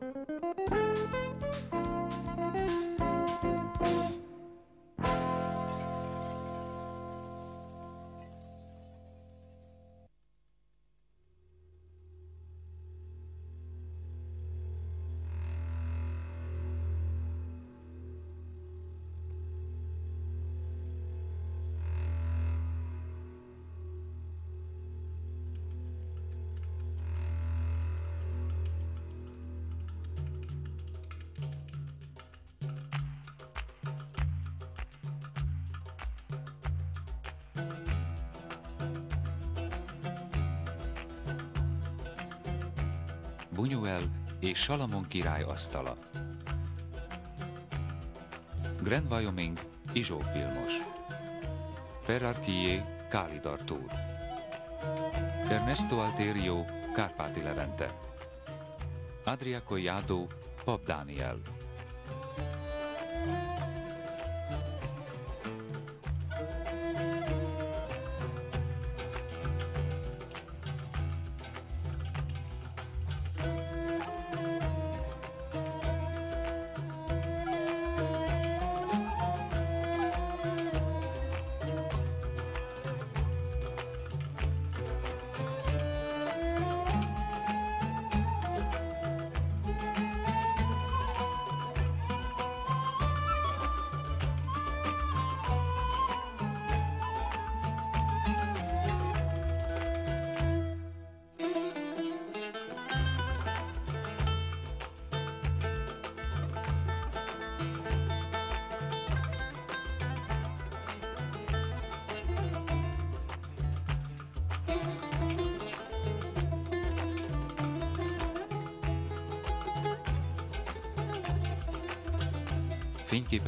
Música Buñuel és Salamon király asztala. Grand Wyoming, Izsó filmos. Perarchie, Kálid Artúr. Ernesto Alterio, Kárpáti Levente. Adriaco Jádó, Pap Dániel.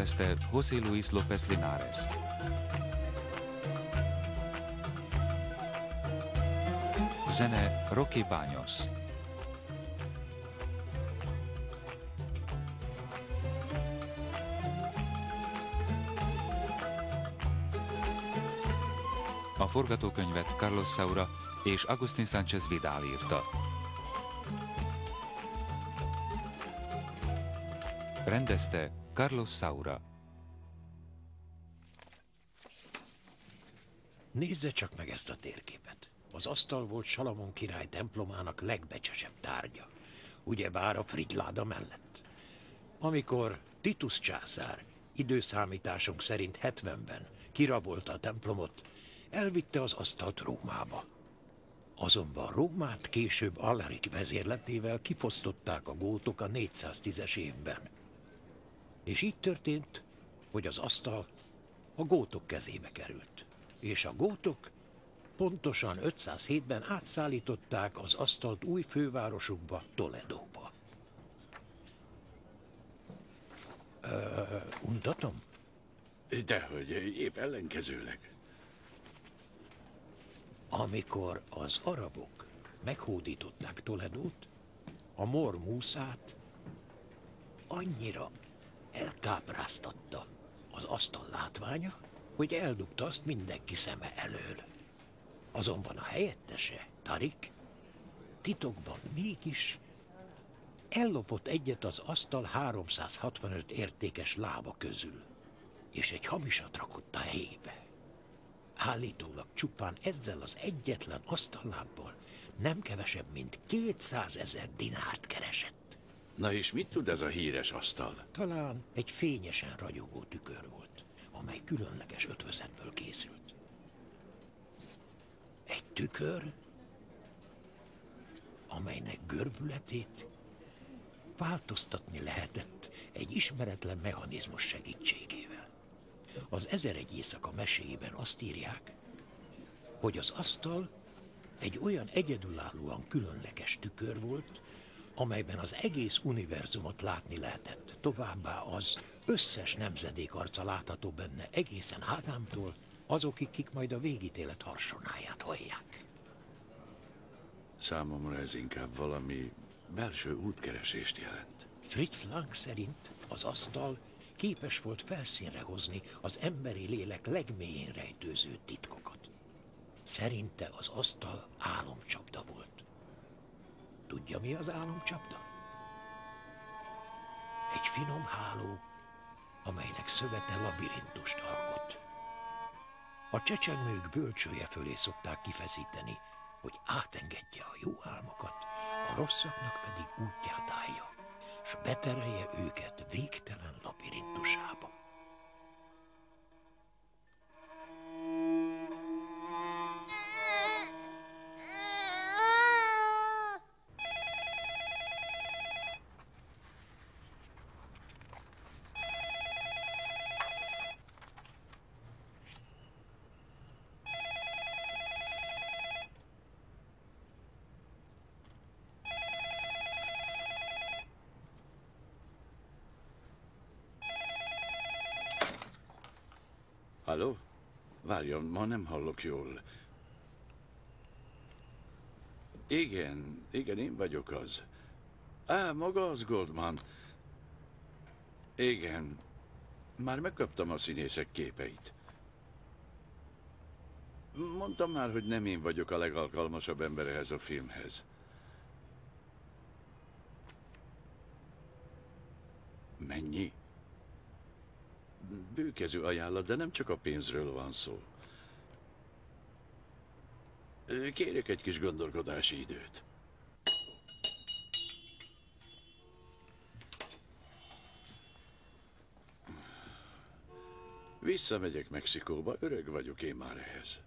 Fényképezte José Luis López Linares. Zene Rocky Bányos. A forgatókönyvet Carlos Saura és Agustin Sánchez Vidal írta. Rendezte Carlos Saura. Nézze csak meg ezt a térképet. Az asztal volt Salamon király templomának legbecsesebb tárgya. Ugyebár a frigyláda mellett. Amikor Titus császár időszámításunk szerint 70-ben kirabolta a templomot, elvitte az asztalt Rómába. Azonban Rómát később Alaric vezérletével kifosztották a gótok a 410-es évben. És így történt, hogy az asztal a gótok kezébe került. És a gótok pontosan 507-ben átszállították az asztalt új fővárosukba, Toledóba. Ö, untatom? Dehogy, épp ellenkezőleg. Amikor az arabok meghódították Toledót, a mor Múszát annyira elkápráztatta az asztal látványa, hogy eldugta azt mindenki szeme elől. Azonban a helyettese, Tarik, titokban mégis ellopott egyet az asztal 365 értékes lába közül, és egy hamisat rakott a helyébe. Állítólag csupán ezzel az egyetlen asztallábbal nem kevesebb, mint 200 ezer dinárt keresett. Na és mit tud ez a híres asztal? Talán egy fényesen ragyogó tükör volt, amely különleges ötvözetből készült. Egy tükör, amelynek görbületét változtatni lehetett egy ismeretlen mechanizmus segítségével. Az Ezer egy éjszaka meséjében azt írják, hogy az asztal egy olyan egyedülállóan különleges tükör volt, amelyben az egész univerzumot látni lehetett. Továbbá az összes nemzedék arca látható benne egészen Ádámtól, azokig, kik majd a végítélet harsonáját hallják. Számomra ez inkább valami belső útkeresést jelent. Fritz Lang szerint az asztal képes volt felszínre hozni az emberi lélek legmélyén rejtőző titkokat. Szerinte az asztal álomcsapda volt. Tudja, mi az álomcsapda? Egy finom háló, amelynek szövete labirintust alkot. A csecsemők bölcsője fölé szokták kifeszíteni, hogy átengedje a jó álmokat, a rosszaknak pedig útját állja, s beterelje őket végtelen labirintusába. Várjon, ma nem hallok jól. Igen, igen, én vagyok az. Á, maga az Goldman. Igen, már megkaptam a színészek képeit. Mondtam már, hogy nem én vagyok a legalkalmasabb ember ehhez a filmhez. Mennyi? Bőkező ajánlat, de nem csak a pénzről van szó. Kérek egy kis gondolkodási időt. Visszamegyek Mexikóba, öreg vagyok én már ehhez.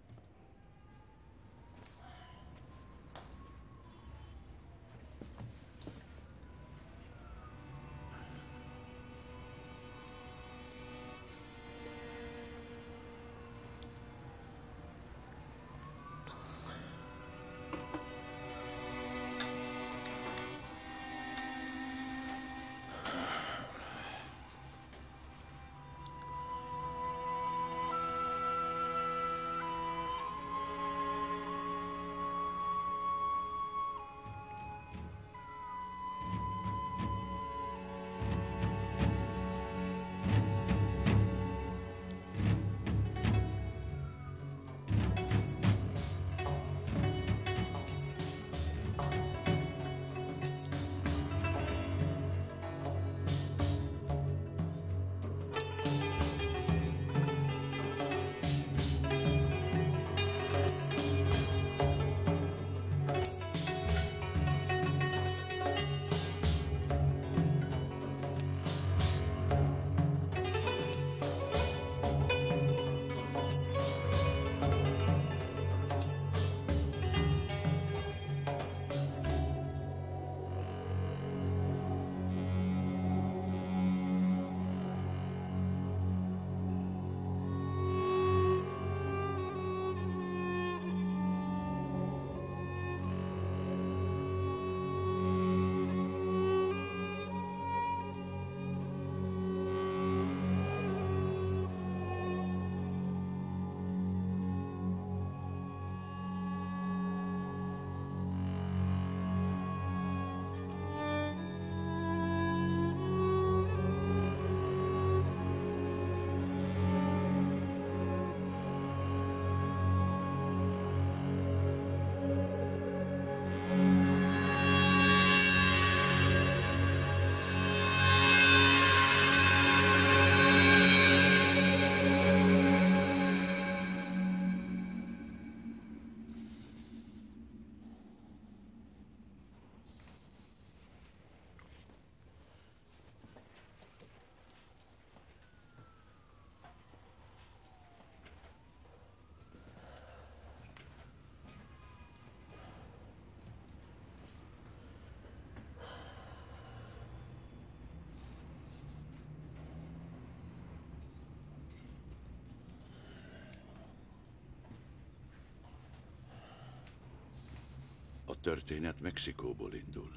Történet Mexikóból indul.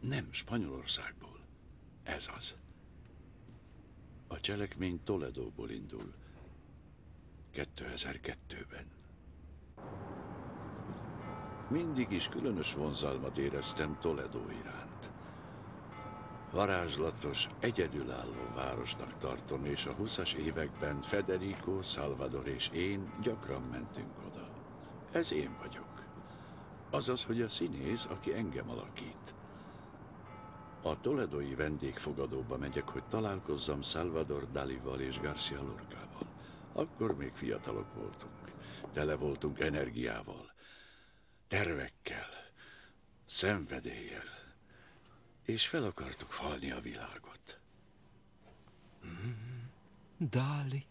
Nem Spanyolországból. Ez az. A cselekmény Toledóból indul. 2002-ben. Mindig is különös vonzalmat éreztem Toledo iránt. Varázslatos, egyedülálló városnak tartom, és a 20-as években Federico, Salvador és én gyakran mentünk oda. Ez én vagyok. Azaz, hogy a színész, aki engem alakít. A toledoi vendégfogadóba megyek, hogy találkozzam Salvador Dalival és Garcia Lorcával. Akkor még fiatalok voltunk. Tele voltunk energiával, tervekkel, szenvedéllyel, és fel akartuk falni a világot. Dali.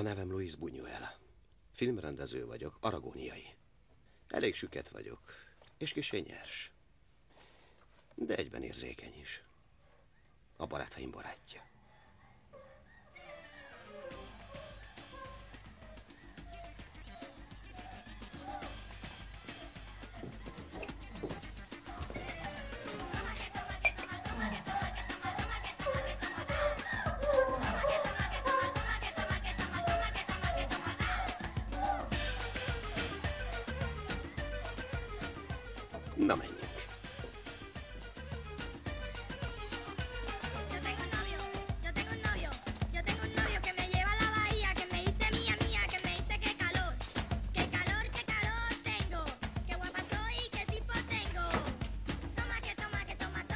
A nevem Luis Buñuel. Filmrendező vagyok, aragóniai. Elég süket vagyok, és kis nyers. De egyben érzékeny is. A barátaim barátja.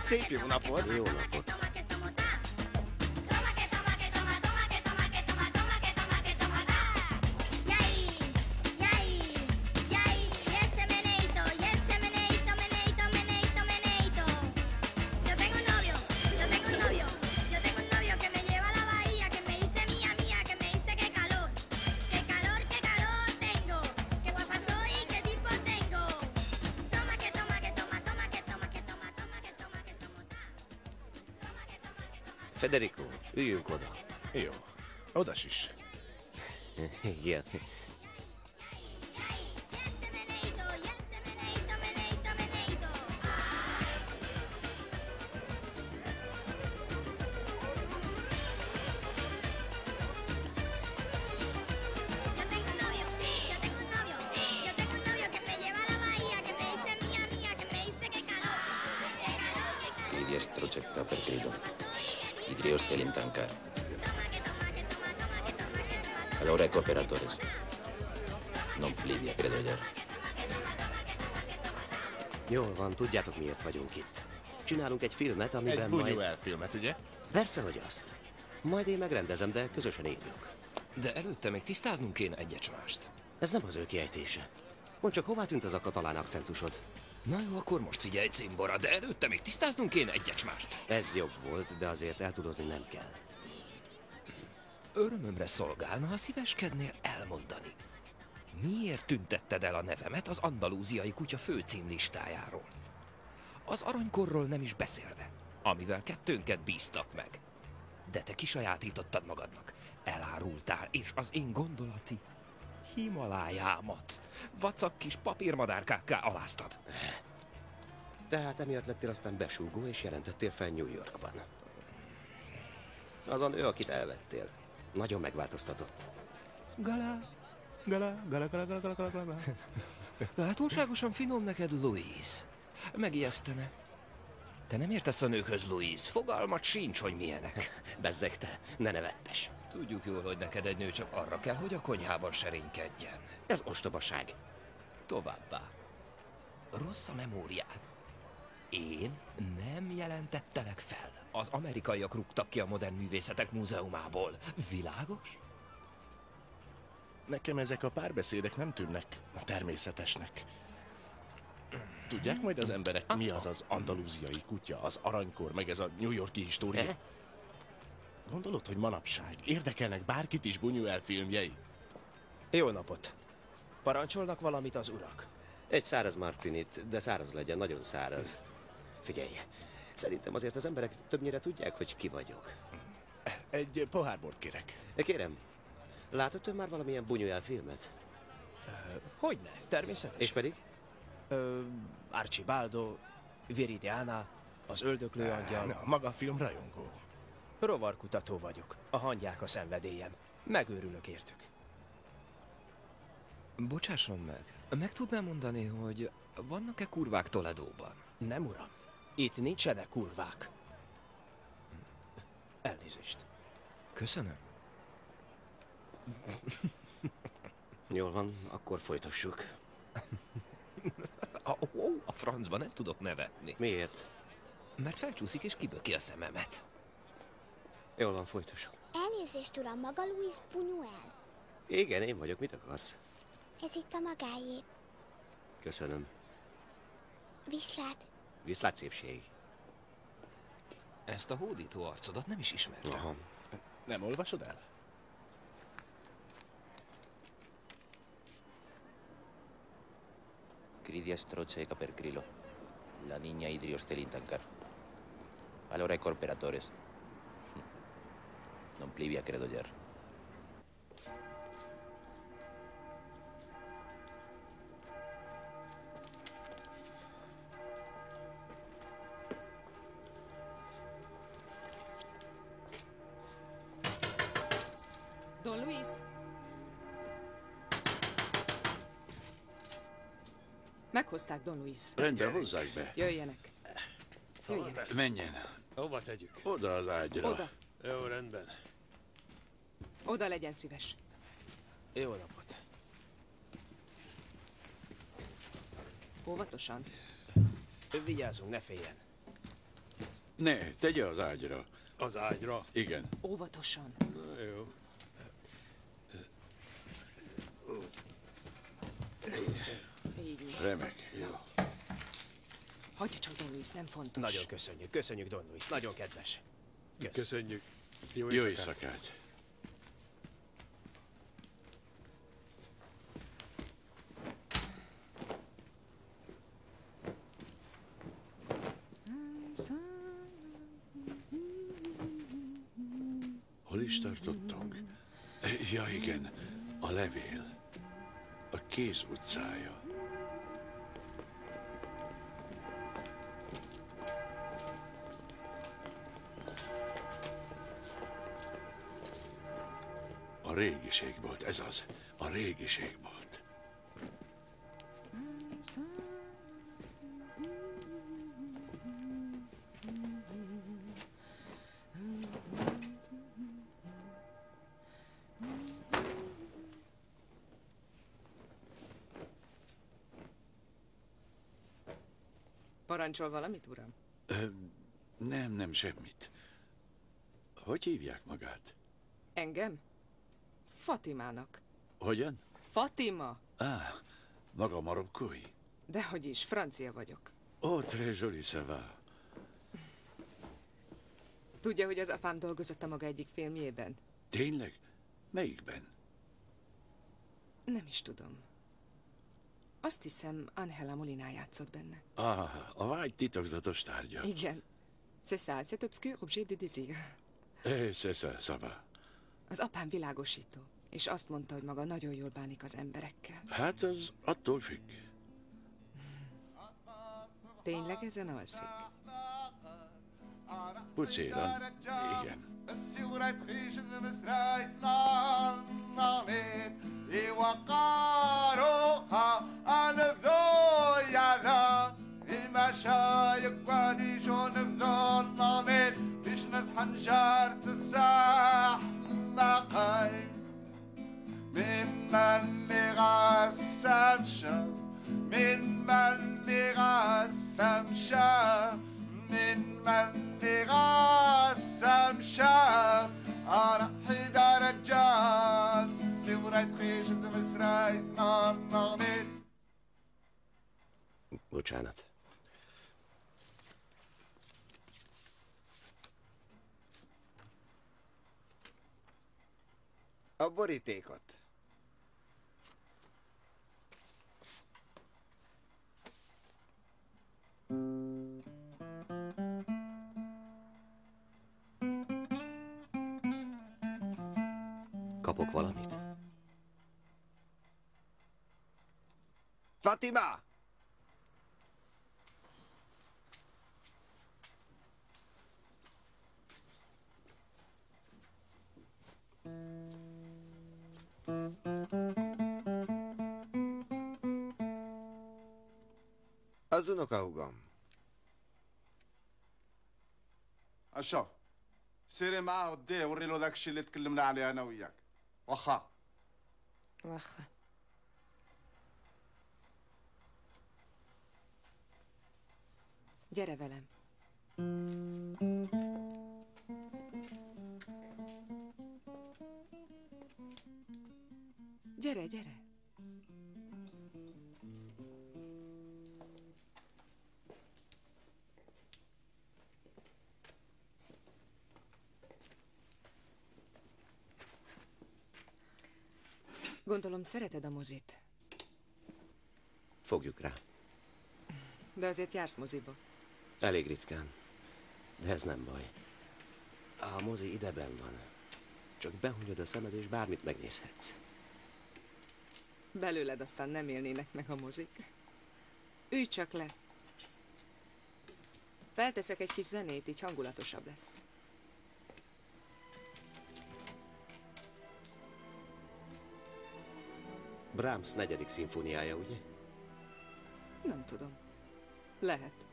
sempre, na por. Sí. Csinálunk egy filmet, Egy amiben majd... Buñuel filmet, ugye? Persze, hogy azt. Majd én megrendezem, de közösen írjuk. De előtte még tisztáznunk kéne egyet. Ez nem az ő kiejtése. Mondd csak, hová tűnt az a katalán akcentusod? Na jó, akkor most figyelj, cimbora, de előtte még tisztáznunk kéne egyet mást. Ez jobb volt, de azért eltudozni nem kell. Örömömre szolgálna, ha szíveskednél elmondani. Miért tüntetted el a nevemet az andalúziai kutya főcímlistájáról? Az aranykorról nem is beszélve, amivel kettőnket bíztak meg. De te kisajátítottad magadnak, elárultál, és az én gondolati Himalájámat vacak kis papírmadárkákká aláztad. Tehát emiatt lettél aztán besúgó, és jelentettél fel New Yorkban. Az a nő, akit elvettél, nagyon megváltoztatott. Gala, gala, gala, gala, gala, gala, gala, gala. Gala, túlságosan finom neked, Louise. Megijesztene. Te nem értesz a nőkhöz, Louise. Fogalmat sincs, hogy milyenek. Bezzeg te, ne nevettes. Tudjuk jól, hogy neked egy nő csak arra kell, hogy a konyhában serénykedjen. Ez ostobaság. Továbbá. Rossz a memóriád. Én nem jelentettelek fel. Az amerikaiak rúgtak ki a modern művészetek múzeumából. Világos? Nekem ezek a párbeszédek nem tűnnek természetesnek. Tudják majd az emberek, mi az az andalúziai kutya, az aranykor, meg ez a New Yorki história? Gondolod, hogy manapság érdekelnek bárkit is Buñuel filmjei? Jó napot. Parancsolnak valamit az urak? Egy száraz martinit, de száraz legyen, nagyon száraz. Figyelj, szerintem azért az emberek többnyire tudják, hogy ki vagyok. Egy pohárbort kérek. Kérem, látott ön már valamilyen Buñuel filmet? Hogyne, természetesen. És pedig? Ö, Archibaldo, Viridiana, az öldöklő angyal. Na, maga a film rajongó. Rovarkutató vagyok. A hangyák a szenvedélyem. Megőrülök értük. Bocsásson meg, meg tudnám mondani, hogy vannak-e kurvák Toledóban? Nem, uram. Itt nincsenek kurvák. Elnézést. Köszönöm. Jól van, akkor folytassuk. A, ó, a francba nem tudok nevetni. Miért? Mert felcsúszik és kiböki a szememet. Jól van, folytassuk. Elnézést, uram, maga Louis Buñuel. Igen, én vagyok, mit akarsz? Ez itt a magáé. Köszönöm. Viszlát. Viszlát szépség. Ezt a hódító arcodat nem is ismertem. Aha. Nem olvasod el? Cridia stroceca per crilo. La niña idrios telintancar. Allora corporatores. Non plivia credo yer. Meghozták Don Luis. Rendben, hozzák be. Jöjjenek. Jöjjenek. Menjen. Hova tegyük? Oda az ágyra. Oda. Jó, rendben. Oda legyen szíves. Jó napot. Óvatosan. Vigyázzunk, ne féljen. Ne, tegye az ágyra. Az ágyra? Igen. Óvatosan. Jó. Így mi. Remek. Hagyja csak Don Luis, nem fontos. Nagyon köszönjük, köszönjük, Don Luis. Nagyon kedves. Kösz. Köszönjük. Jó Jó éjszakát. éjszakát. Hol is tartottunk? Ja, igen, a levél. A kéz utcája. Régiség volt. Parancsol valamit, uram? Ö, nem, nem, semmit. Hogy hívják magát? Engem? Fatimának. Hogyan? Fatima? Á, maga marokkói? Dehogy is, francia vagyok. Ó, très joli, ça. Tudja, hogy az apám dolgozott a maga egyik filmjében? Tényleg? Melyikben? Nem is tudom. Azt hiszem, Angela Molina játszott benne. Ah, a vágy titokzatos tárgya. Igen. C'est ça, cet obscur objet de désir. Eh, c'est ça, ça va. Az apám világosító, és azt mondta, hogy maga nagyon jól bánik az emberekkel. Hát az attól függ. Tényleg ezen alszik? Pucéran, igen. السورة بخيش المسراي نار نارين وقاروها أنا بذو يعذا المشايق وادي شون بذو نارين بيش نتحنجر في الساح نقاي من لغسم شم من لغسم شم من لغسم شم أنا حدار الجاس خيش نار نغنيت borítékot. Kapok valamit? Fatima! Az unokahúgom. أشوف سيري معاه وديه وري له ذاك الشيء اللي تكلمنا عليه أنا وياك واخا واخا Gyere velem. Gyere, gyere. Gondolom szereted a mozit, Fogjuk rá. de azért jársz moziba. Elég ritkán. De ez nem baj. A mozi ideben van. Csak behunyod a szemed, és bármit megnézhetsz. Belőled aztán nem élnének meg a mozik. Ülj csak le. Felteszek egy kis zenét, így hangulatosabb lesz. Brahms negyedik szimfóniája, ugye? Nem tudom. Lehet.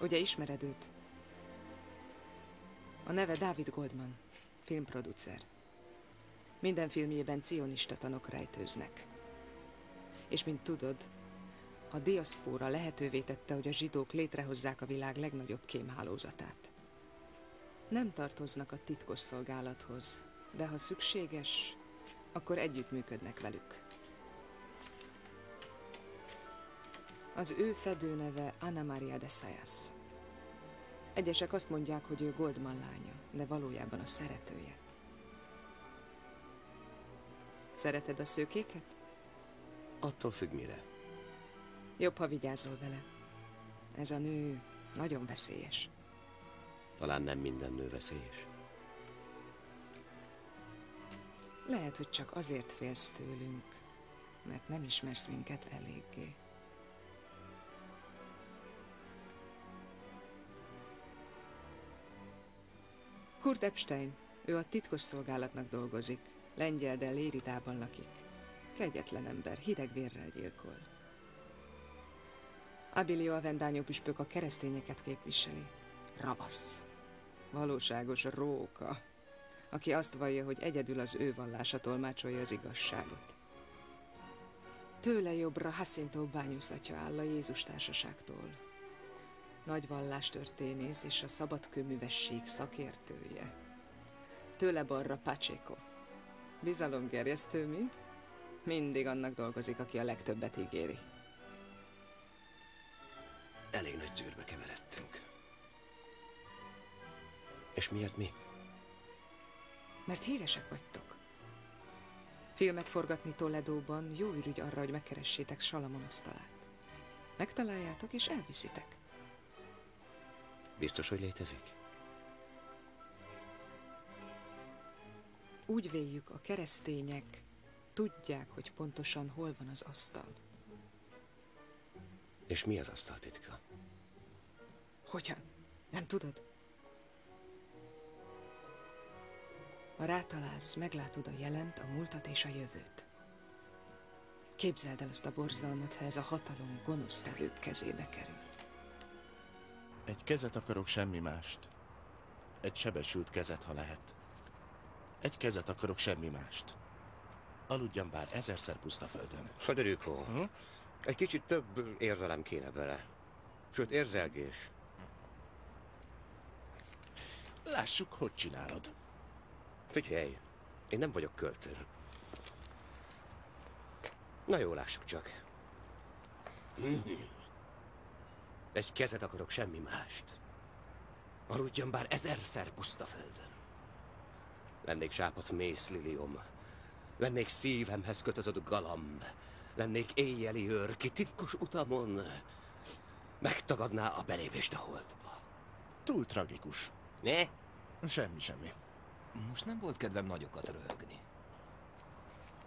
Ugye ismered őt? A neve David Goldman, filmproducer. Minden filmjében cionista tanok rejtőznek. És mint tudod, a diaszpóra lehetővé tette, hogy a zsidók létrehozzák a világ legnagyobb kémhálózatát. Nem tartoznak a titkos szolgálathoz, de ha szükséges, akkor együttműködnek velük. Az ő fedőneve Anna Maria de Sayas. Egyesek azt mondják, hogy ő Goldman lánya, de valójában a szeretője. Szereted a szőkéket? Attól függ mire. Jobb, ha vigyázol vele. Ez a nő nagyon veszélyes. Talán nem minden nő veszélyes. Lehet, hogy csak azért félsz tőlünk, mert nem ismersz minket eléggé. Kurt Epstein, ő a titkos szolgálatnak dolgozik. Lengyel, de Léridában lakik. Kegyetlen ember, hideg vérrel gyilkol. Abilio Avendányó püspök a keresztényeket képviseli. Ravasz. Valóságos róka, aki azt vallja, hogy egyedül az ő vallása tolmácsolja az igazságot. Tőle jobbra Jacinto bányusz atya áll a Jézus társaságtól. Nagy vallástörténész és a szabadkőművesség szakértője. Tőle balra Pacheco. Bizalomgerjesztő mi? Mindig annak dolgozik, aki a legtöbbet ígéri. Elég nagy zűrbe keveredtünk. És miért mi? Mert híresek vagytok. Filmet forgatni Toledóban jó ürügy arra, hogy megkeressétek Salamon asztalát. Megtaláljátok és elviszitek. Biztos, hogy létezik? Úgy véljük, a keresztények tudják, hogy pontosan hol van az asztal. És mi az asztal titka? Hogyan? Nem tudod? Ha rátalálsz, meglátod a jelent, a múltat és a jövőt. Képzeld el azt a borzalmat, ha ez a hatalom gonosz tevők kezébe kerül. Egy kezet akarok, semmi mást. Egy sebesült kezet, ha lehet. Egy kezet akarok, semmi mást. Aludjam bár ezerszer puszta földön. Federico, hm? egy kicsit több érzelem kéne vele. Sőt, érzelgés. Lássuk, hogy csinálod. Figyelj, én nem vagyok költő. Na jó, lássuk csak. Egy kezet akarok, semmi mást. Aludjon bár ezerszer puszta földön. Lennék sápat mész lilium. Lennék szívemhez kötözött galamb. Lennék éjjeli őr, ki titkos utamon megtagadná a belépést a holdba. Túl tragikus. Ne? Semmi, semmi. Most nem volt kedvem nagyokat röhögni.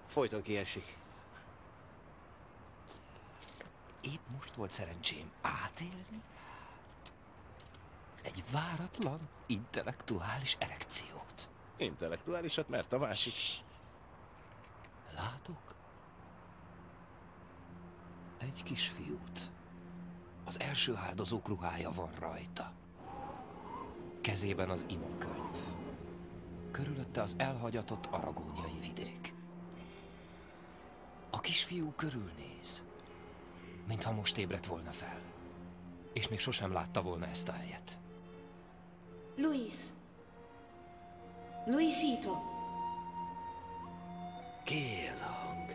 Folyton kiesik. Épp most volt szerencsém átélni egy váratlan, intellektuális erekciót. Intellektuálisat, mert a másik. Látok? Egy kisfiút. Az első áldozók ruhája van rajta. Kezében az imakönyv. Körülötte az elhagyatott aragóniai vidék. A kisfiú körülnéz, mintha most ébredt volna fel. És még sosem látta volna ezt a helyet. Luis. Luisito. Ki ez a hang?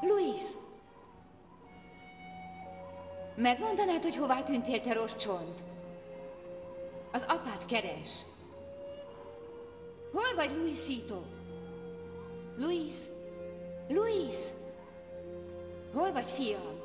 Luis. Megmondanád, hogy hová tűntél, te rossz csont? Az apát keres. Hol vagy, Luisito? Luis? Luis? Hol vagy, fiam?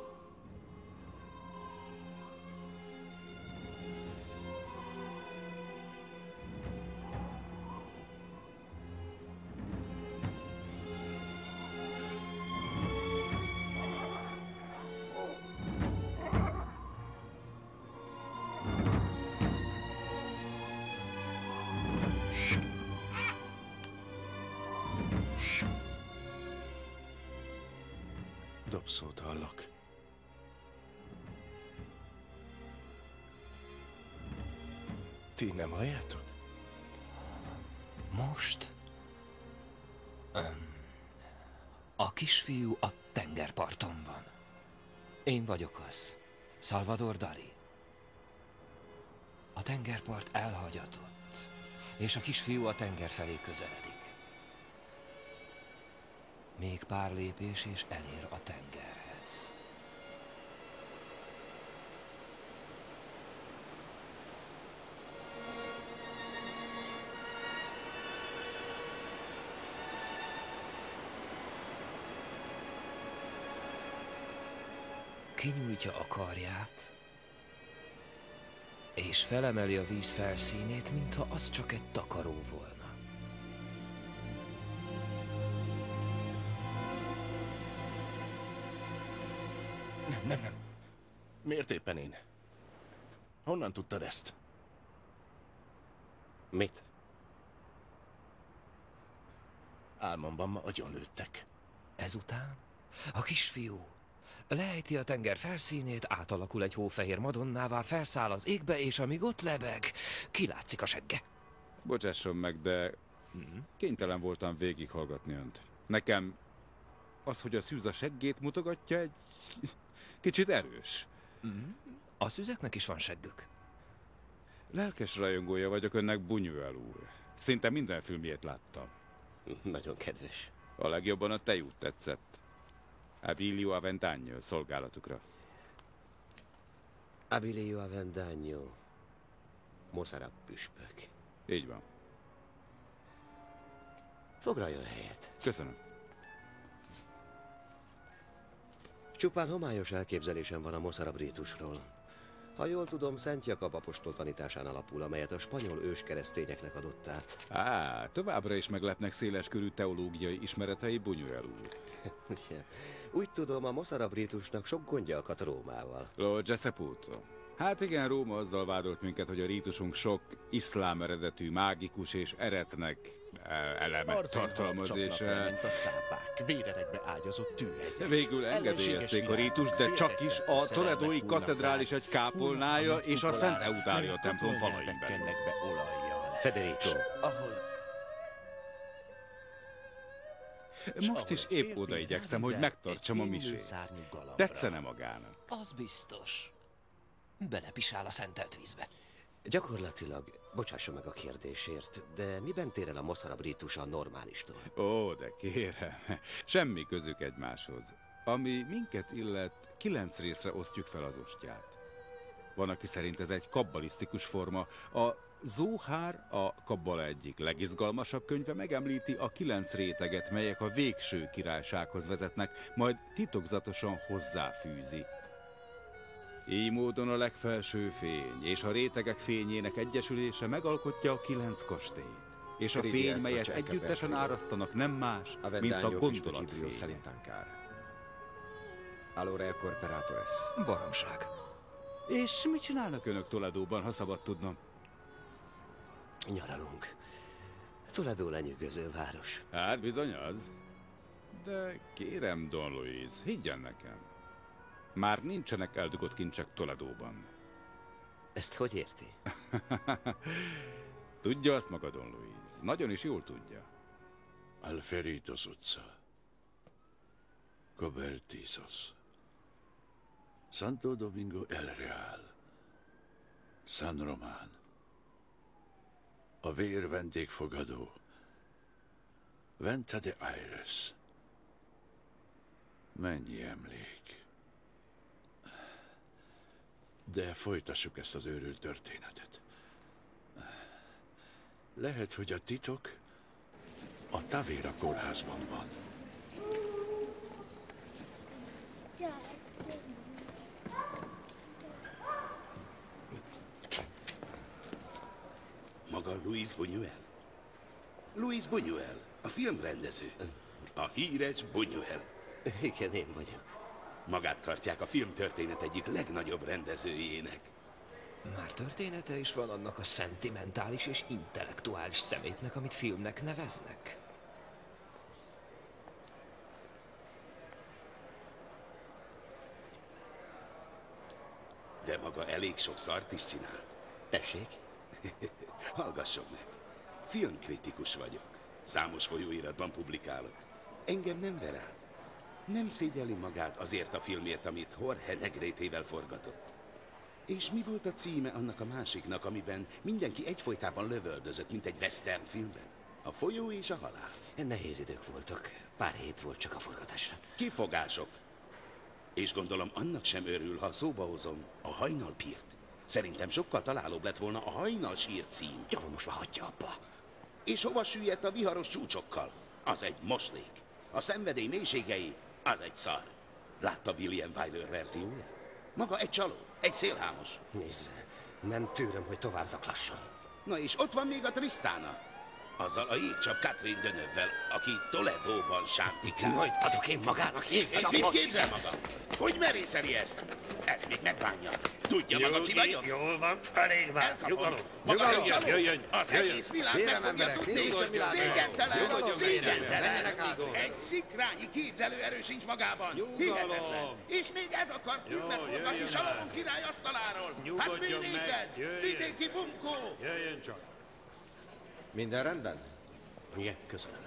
Dobszót hallok. Ti nem halljátok? Most? Öm, a kisfiú a tengerparton van. Én vagyok az. Salvador Dali. A tengerpart elhagyatott, és a kisfiú a tenger felé közeledik. Még pár lépés, és elér a tengerhez. Kinyújtja a karját, és felemeli a víz felszínét, mintha az csak egy takaró volna. Miért éppen én? Honnan tudtad ezt? Mit? Álmomban ma agyonlőttek. Ezután a kisfiú lejti a tenger felszínét, átalakul egy hófehér madonnává, felszáll az égbe, és amíg ott lebeg, kilátszik a segge. Bocsásson meg, de kénytelen voltam végighallgatni önt. Nekem az, hogy a szűz a seggét mutogatja, egy kicsit erős. A szüzeknek is van seggük. Lelkes rajongója vagyok önnek, Bunyuel úr. Szinte minden filmjét láttam. Nagyon kedves. A legjobban a tejút tetszett. Abilio Aventagno szolgálatukra. Abilio Avendaño. Moszarab püspök. Így van. Foglaljon helyet. Köszönöm. Csupán homályos elképzelésem van a Moszarab rítusról. Ha jól tudom, Szent Jakab apostol tanításán alapul, amelyet a spanyol őskeresztényeknek adott át. Á, továbbra is meglepnek széleskörű teológiai ismeretei Bunyuel úr. Úgy tudom, a Moszarab rítusnak sok gondja akadt Rómával. Lord Giuseppe Hát igen, Róma azzal vádolt minket, hogy a rítusunk sok iszlám eredetű, mágikus és eretnek elemet tartalmaz, és... mint a cápák, vérerekbe ágyazott tűhegyek. Végül engedélyezték a rítust, de csak is a Toledói katedrális egy kápolnája és a Szent Eutália templom falain belül. kennek be olajjal. Federico. Ahol Most is épp oda igyekszem, hogy megtartsam a misét. Tetszene magának. Az biztos. Belepisál a szentelt vízbe. Gyakorlatilag, bocsássa meg a kérdésért, de miben tér el a moszarabritus a normálistól? Ó, de kérem, semmi közük egymáshoz. Ami minket illet, kilenc részre osztjuk fel az ostját. Van, aki szerint ez egy kabbalisztikus forma. A Zohár, a kabbala egyik legizgalmasabb könyve megemlíti a kilenc réteget, melyek a végső királysághoz vezetnek, majd titokzatosan hozzáfűzi. Így módon a legfelső fény és a rétegek fényének egyesülése megalkotja a kilenc kastélyt. És a fény, melyet együttesen árasztanak, nem más, mint a gondolat fény. Allora el corporatores. Baromság. És mit csinálnak önök Toledóban, ha szabad tudnom? Nyaralunk. Toledo lenyűgöző város. Hát bizony az. De kérem, Don Luis, higgyen nekem. Már nincsenek eldugott kincsek Toledóban. Ezt hogy érti? tudja azt maga, Don Luis. Nagyon is jól tudja. Alferitos utca. Cobertizos. Santo Domingo El Real. San Román. A vér vendégfogadó. Venta de Aires. Mennyi emlék. De folytassuk ezt az őrült történetet. Lehet, hogy a titok a Tavéra kórházban van. Maga Luis Buñuel? Luis Buñuel, a filmrendező. A híres Buñuel. Igen, én vagyok. Magát tartják a filmtörténet egyik legnagyobb rendezőjének. Már története is van annak a szentimentális és intellektuális szemétnek, amit filmnek neveznek. De maga elég sok szart is csinált. Tessék? Hallgasson meg. Filmkritikus vagyok. Számos folyóiratban publikálok. Engem nem ver át. Nem szégyeli magát azért a filmért, amit Jorge Negrétével forgatott. És mi volt a címe annak a másiknak, amiben mindenki egyfolytában lövöldözött, mint egy western filmben? A folyó és a halál. Nehéz idők voltak. Pár hét volt csak a forgatásra. Kifogások. És gondolom annak sem örül, ha szóba hozom a hajnalpírt. Szerintem sokkal találóbb lett volna a hajnal sír cím. Jó, most már hagyja abba. És hova süllyedt a viharos csúcsokkal? Az egy moslék. A szenvedély mélységei, az egy szar. Látta William Wyler verzióját? Maga egy csaló, egy szélhámos. Nézze, nem tűröm, hogy tovább zaklasson. Na és ott van még a Tristana. Azzal a jégcsap Catherine Dönövvel, aki Toledóban sántikál. Majd adok én magának jégcsapot. mit képzel maga? Hogy merészeli ezt? Ez még megbánja. Tudja maga, ki vagyok? Jól van, elég már. Elkapom. Nyugalom. Maga Nyugalom, csaló. jöjjön, Az jöjjön. egész világ Kérem, meg fogja emberek, tudni. Szégyentelen, szégyentelen. Egy szikrányi képzelőerő sincs magában. Hihetetlen. És még ez akar filmet Jó, forgatni el. király asztaláról. Hát meg, ez. Vidéki bunkó. Jöjjön csak. Minden rendben? Igen, köszönöm.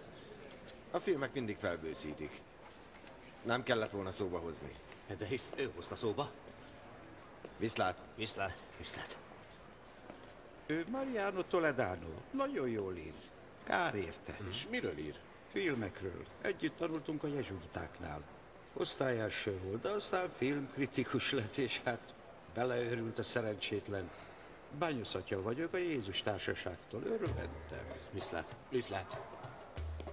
A filmek mindig felbőszítik. Nem kellett volna szóba hozni. De hisz ő hozta szóba. Viszlát. Viszlát. Viszlát. Ő Mariano Toledano. Nagyon jól ír. Kár érte. És miről ír? Filmekről. Együtt tanultunk a jezsuitáknál. Osztályelső volt, de aztán filmkritikus lett, és hát beleőrült a szerencsétlen. Bányuszatja vagyok a Jézus Társaságtól. Örvendem. Viszlát. Viszlát.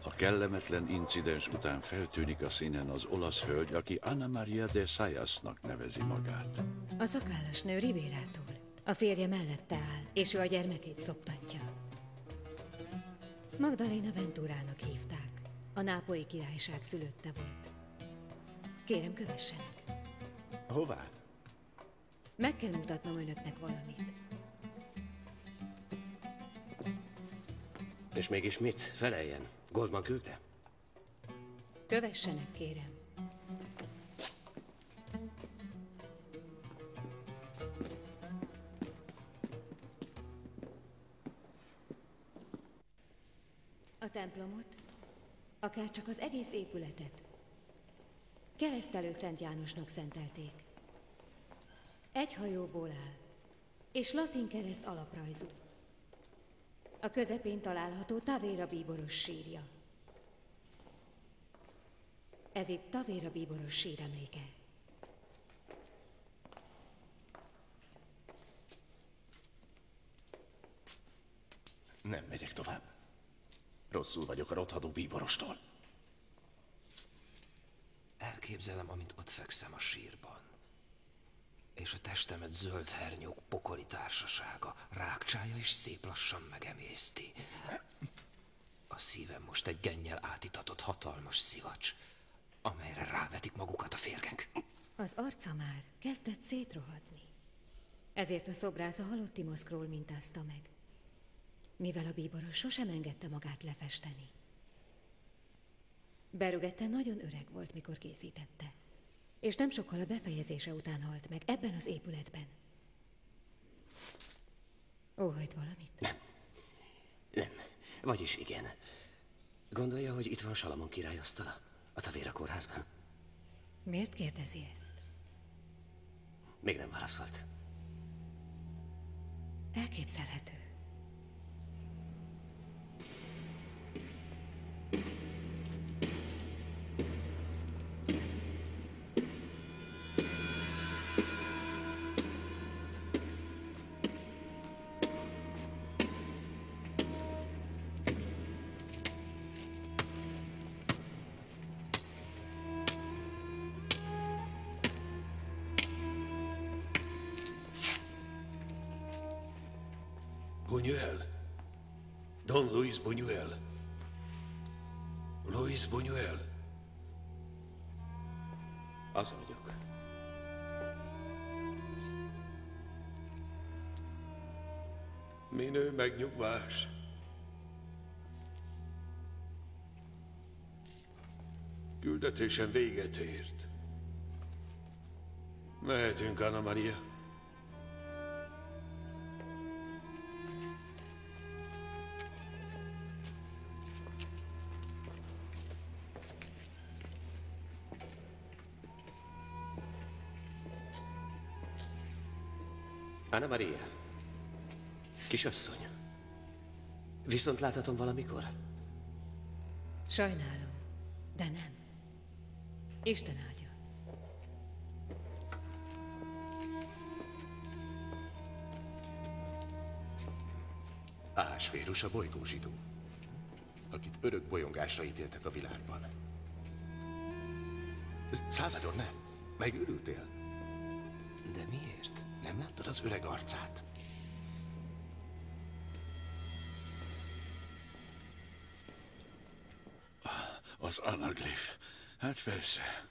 A kellemetlen incidens után feltűnik a színen az olasz hölgy, aki Anna Maria de Sayasnak nevezi magát. A szakállas nő Ribérától. A férje mellette áll, és ő a gyermekét szoptatja. Magdalena Venturának hívták. A nápolyi királyság szülötte volt. Kérem, kövessenek. Hová? Meg kell mutatnom önöknek valamit. És mégis mit? Feleljen. Goldman küldte? Kövessenek, kérem. A templomot, akár csak az egész épületet keresztelő Szent Jánosnak szentelték. Egy hajóból áll. és latin kereszt alaprajzú. A közepén található Tavéra bíboros sírja. Ez itt Tavéra bíboros síremléke. Nem megyek tovább. Rosszul vagyok a rothadó bíborostól. Elképzelem, amint ott fekszem a sírban. És a testemet zöld hernyók pokoli társasága rákcsája és szép lassan megemészti. A szívem most egy gennyel átitatott hatalmas szivacs, amelyre rávetik magukat a férgek. Az arca már kezdett szétrohadni. Ezért a szobrász a halotti maszkról mintázta meg. Mivel a bíboros sosem engedte magát lefesteni. Berugette nagyon öreg volt, mikor készítette. És nem sokkal a befejezése után halt meg ebben az épületben. Óhajt valamit? Nem. Vagyis igen. Gondolja, hogy itt van Salamon király asztala? A Tavéra kórházban? Miért kérdezi ezt? Még nem válaszolt. Elképzelhető. Buñuel. Luis Buñuel. Az vagyok. Minő megnyugvás. Küldetésem véget ért. Mehetünk, Anna Maria. Anna Maria. Kisasszony. Viszont láthatom valamikor? Sajnálom, de nem. Isten áldja. Ásvérus a bolygózsidó, akit örök bolyongásra ítéltek a világban. Salvador, ne! Megőrültél? De miért? Nem láttad az öreg arcát? Az anaglif. Hát persze.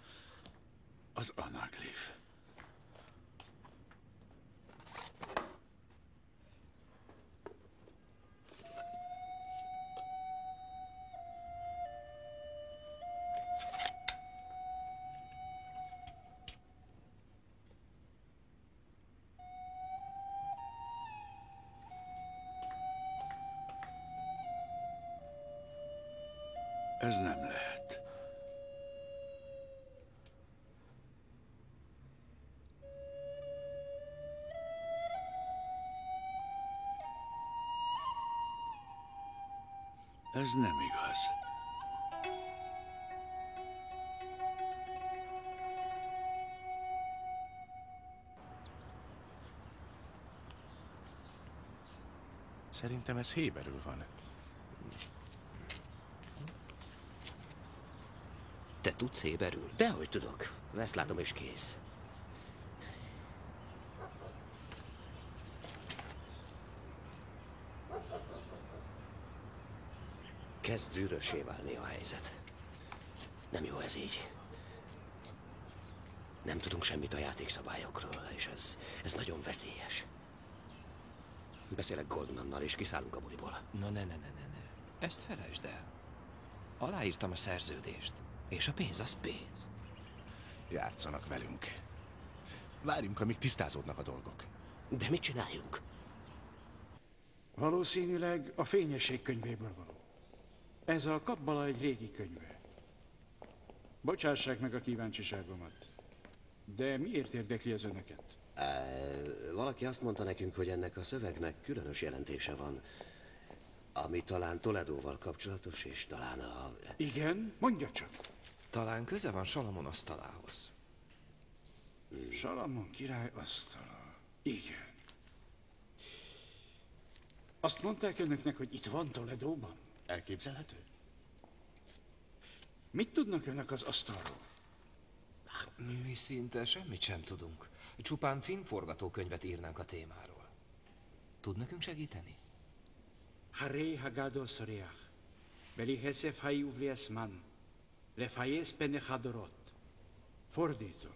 Az anaglif. Ez nem igaz. Szerintem ez héberül van. Te tudsz héberül? Dehogy tudok. Ezt látom és kész. Kezd zűrösé válni a helyzet. Nem jó ez így. Nem tudunk semmit a játékszabályokról, és ez, ez nagyon veszélyes. Beszélek Goldmannal, és kiszállunk a buliból. Na ne, ne, ne, ne, ne. Ezt felejtsd el. Aláírtam a szerződést. És a pénz az pénz. Játszanak velünk. Várjunk, amíg tisztázódnak a dolgok. De mit csináljunk? Valószínűleg a fényesség könyvéből való. Ez a Kabbala egy régi könyve. Bocsássák meg a kíváncsiságomat. De miért érdekli ez önöket? E, valaki azt mondta nekünk, hogy ennek a szövegnek különös jelentése van, ami talán Toledóval kapcsolatos, és talán a... Igen, mondja csak. Talán köze van Salamon asztalához. Salamon király asztala. Igen. Azt mondták önöknek, hogy itt van Toledóban? Elképzelhető? Mit tudnak önök az asztalról? Mi szinte semmit sem tudunk. Csupán filmforgatókönyvet írnánk a témáról. Tud nekünk segíteni? Haré hagado sariach. Beli hezef hai uvlias man. Lefayes penechadorot. Fordítom.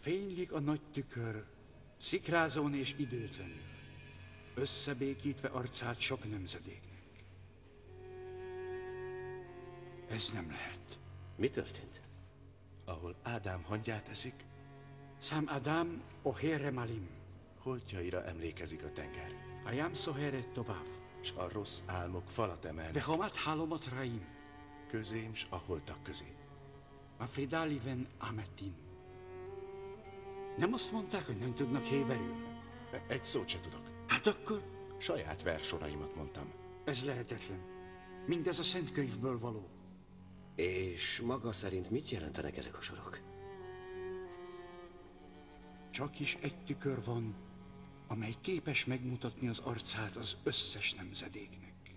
Fénylik a nagy tükör, szikrázón és időtlenül, összebékítve arcát sok nemzedéknek. Ez nem lehet. Mi történt? Ahol Ádám hangyát eszik, Sam Adam ohere malim. holtjaira emlékezik a tenger, Hayam soheret tovav. s a rossz álmok falat emelnek Vehomat halomot raim. közém, s a holtak közé. Mafrida liven ametin. Nem azt mondták, hogy nem tudnak héberül? Egy szót se tudok. Hát akkor? Saját versoraimat mondtam. Ez lehetetlen. Mindez a szent könyvből való. És maga szerint mit jelentenek ezek a sorok? Csak is egy tükör van, amely képes megmutatni az arcát az összes nemzedéknek.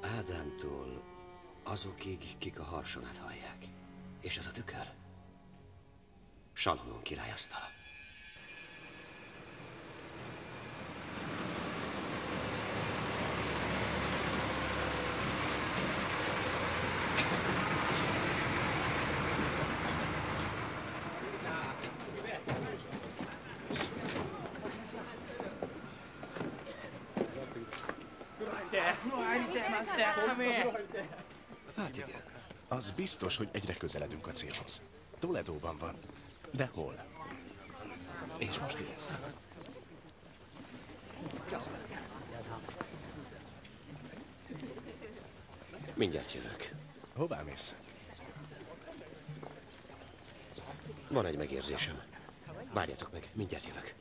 Ádámtól azokig, kik a harsonát hallják. És ez a tükör? Salamon király asztala. Hát igen. Az biztos, hogy egyre közeledünk a célhoz. Toledóban van. De hol? És most mi lesz? Mindjárt jövök. Hová mész? Van egy megérzésem. Várjatok meg, mindjárt jövök.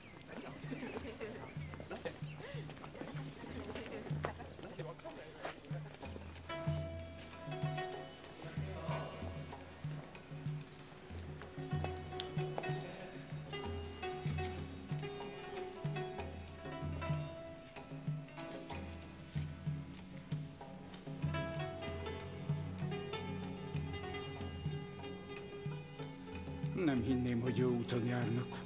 Jó úton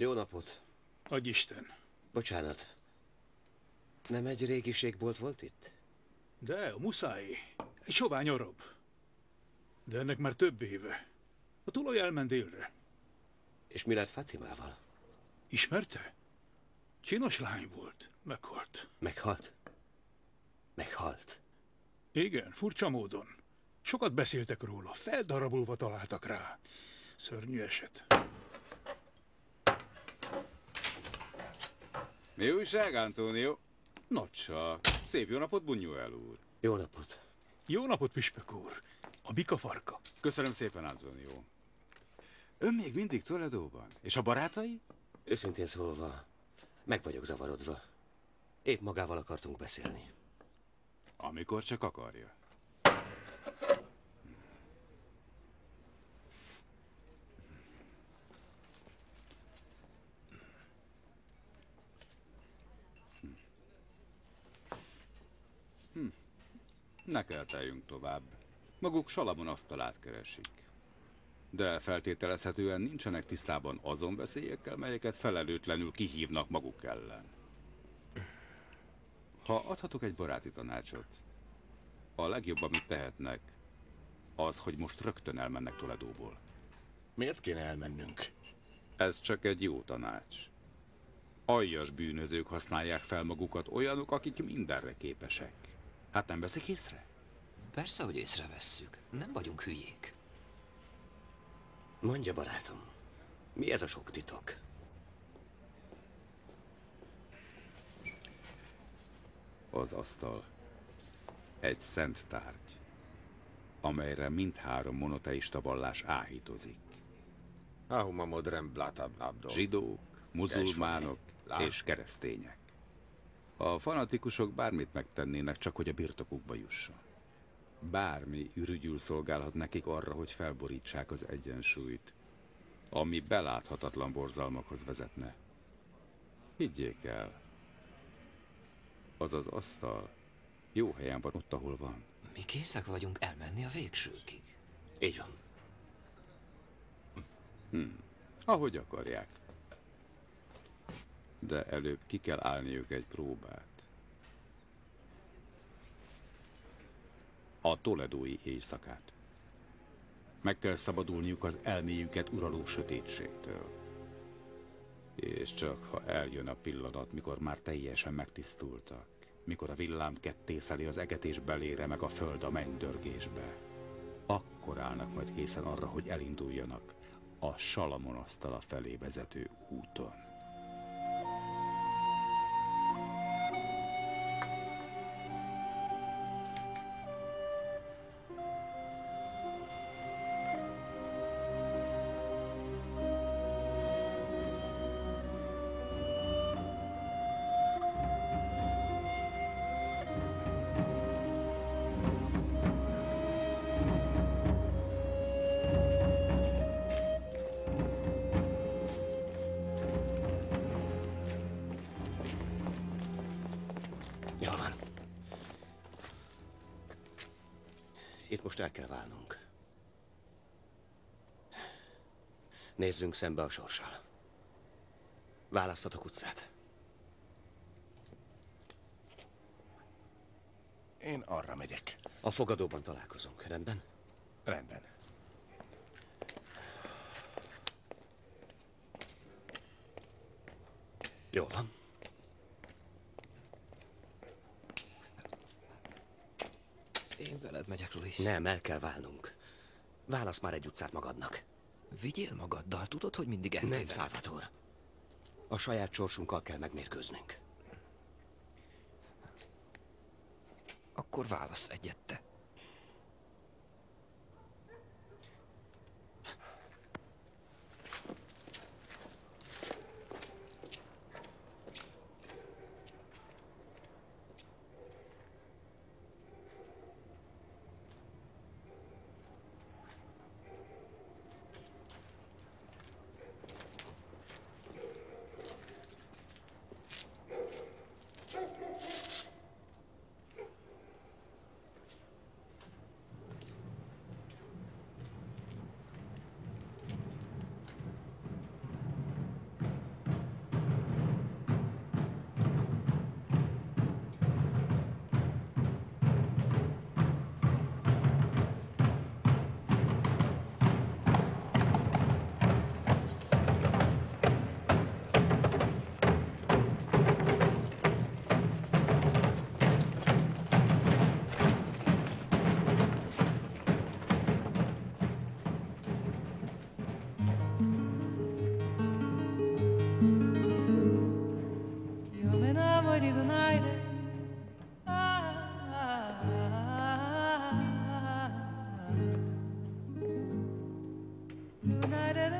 Jó napot. Adj Isten. Bocsánat. Nem egy régiségbolt volt itt? De, a muszáj. Egy sovány arab. De ennek már több éve. A tulaj elment délre. És mi lett Fatimával? Ismerte? Csinos lány volt. Meghalt. Meghalt? Meghalt? Igen, furcsa módon. Sokat beszéltek róla, feldarabolva találtak rá. Szörnyű eset. Mi újság, Antonio? Nocsa. Szép jó napot, Bunyuel úr. Jó napot. Jó napot, Püspök úr. A bika farka. Köszönöm szépen, Antonio. Ön még mindig Toledóban? És a barátai? Őszintén szólva, meg vagyok zavarodva. Épp magával akartunk beszélni. Amikor csak akarja. Ne kelteljünk tovább. Maguk Salamon asztalát keresik. De feltételezhetően nincsenek tisztában azon veszélyekkel, melyeket felelőtlenül kihívnak maguk ellen. Ha adhatok egy baráti tanácsot, a legjobb, amit tehetnek, az, hogy most rögtön elmennek Toledóból. Miért kéne elmennünk? Ez csak egy jó tanács. Aljas bűnözők használják fel magukat, olyanok, akik mindenre képesek. Hát nem veszik észre? Persze, hogy észrevesszük. Nem vagyunk hülyék. Mondja, barátom, mi ez a sok titok? Az asztal. Egy szent tárgy, amelyre mindhárom monoteista vallás áhítozik. Ahuma modrem blatab abdol. Zsidók, muzulmánok és keresztények. A fanatikusok bármit megtennének, csak hogy a birtokukba jusson. Bármi ürügyül szolgálhat nekik arra, hogy felborítsák az egyensúlyt, ami beláthatatlan borzalmakhoz vezetne. Higgyék el, az az asztal jó helyen van ott, ahol van. Mi készek vagyunk elmenni a végsőkig. Így van. Hm. Ahogy akarják. De előbb ki kell állniuk egy próbát. A toledói éjszakát. Meg kell szabadulniuk az elméjüket uraló sötétségtől. És csak ha eljön a pillanat, mikor már teljesen megtisztultak, mikor a villám kettészeli az eget és belére meg a föld a mennydörgésbe, akkor állnak majd készen arra, hogy elinduljanak a Salamon asztala felé vezető úton. Nézzünk szembe a sorssal. Választhatok utcát. Én arra megyek. A fogadóban találkozunk, rendben? Rendben. Jó van. Én veled megyek, Luis. Nem, el kell válnunk. Válasz már egy utcát magadnak. Vigyél magaddal, tudod, hogy mindig eltévedek. Nem, Salvador. A saját sorsunkkal kell megmérkőznünk. Akkor válasz egyet da da da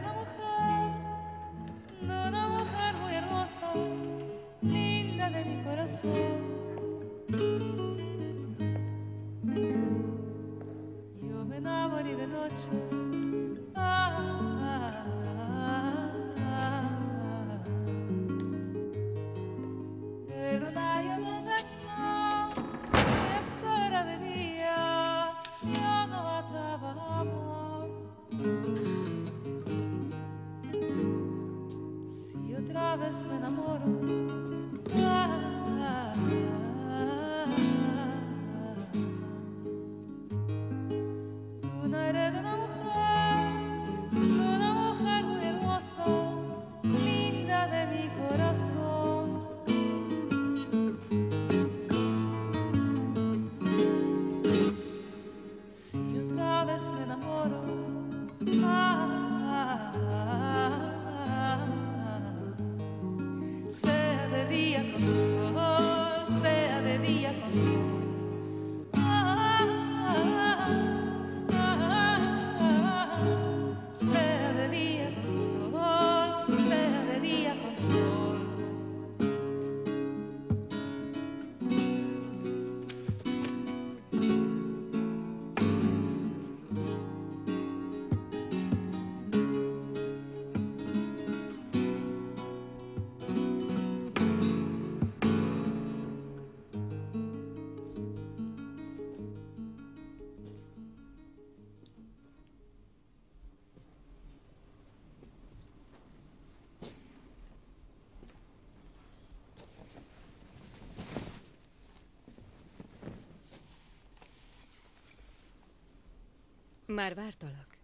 Már vártalak.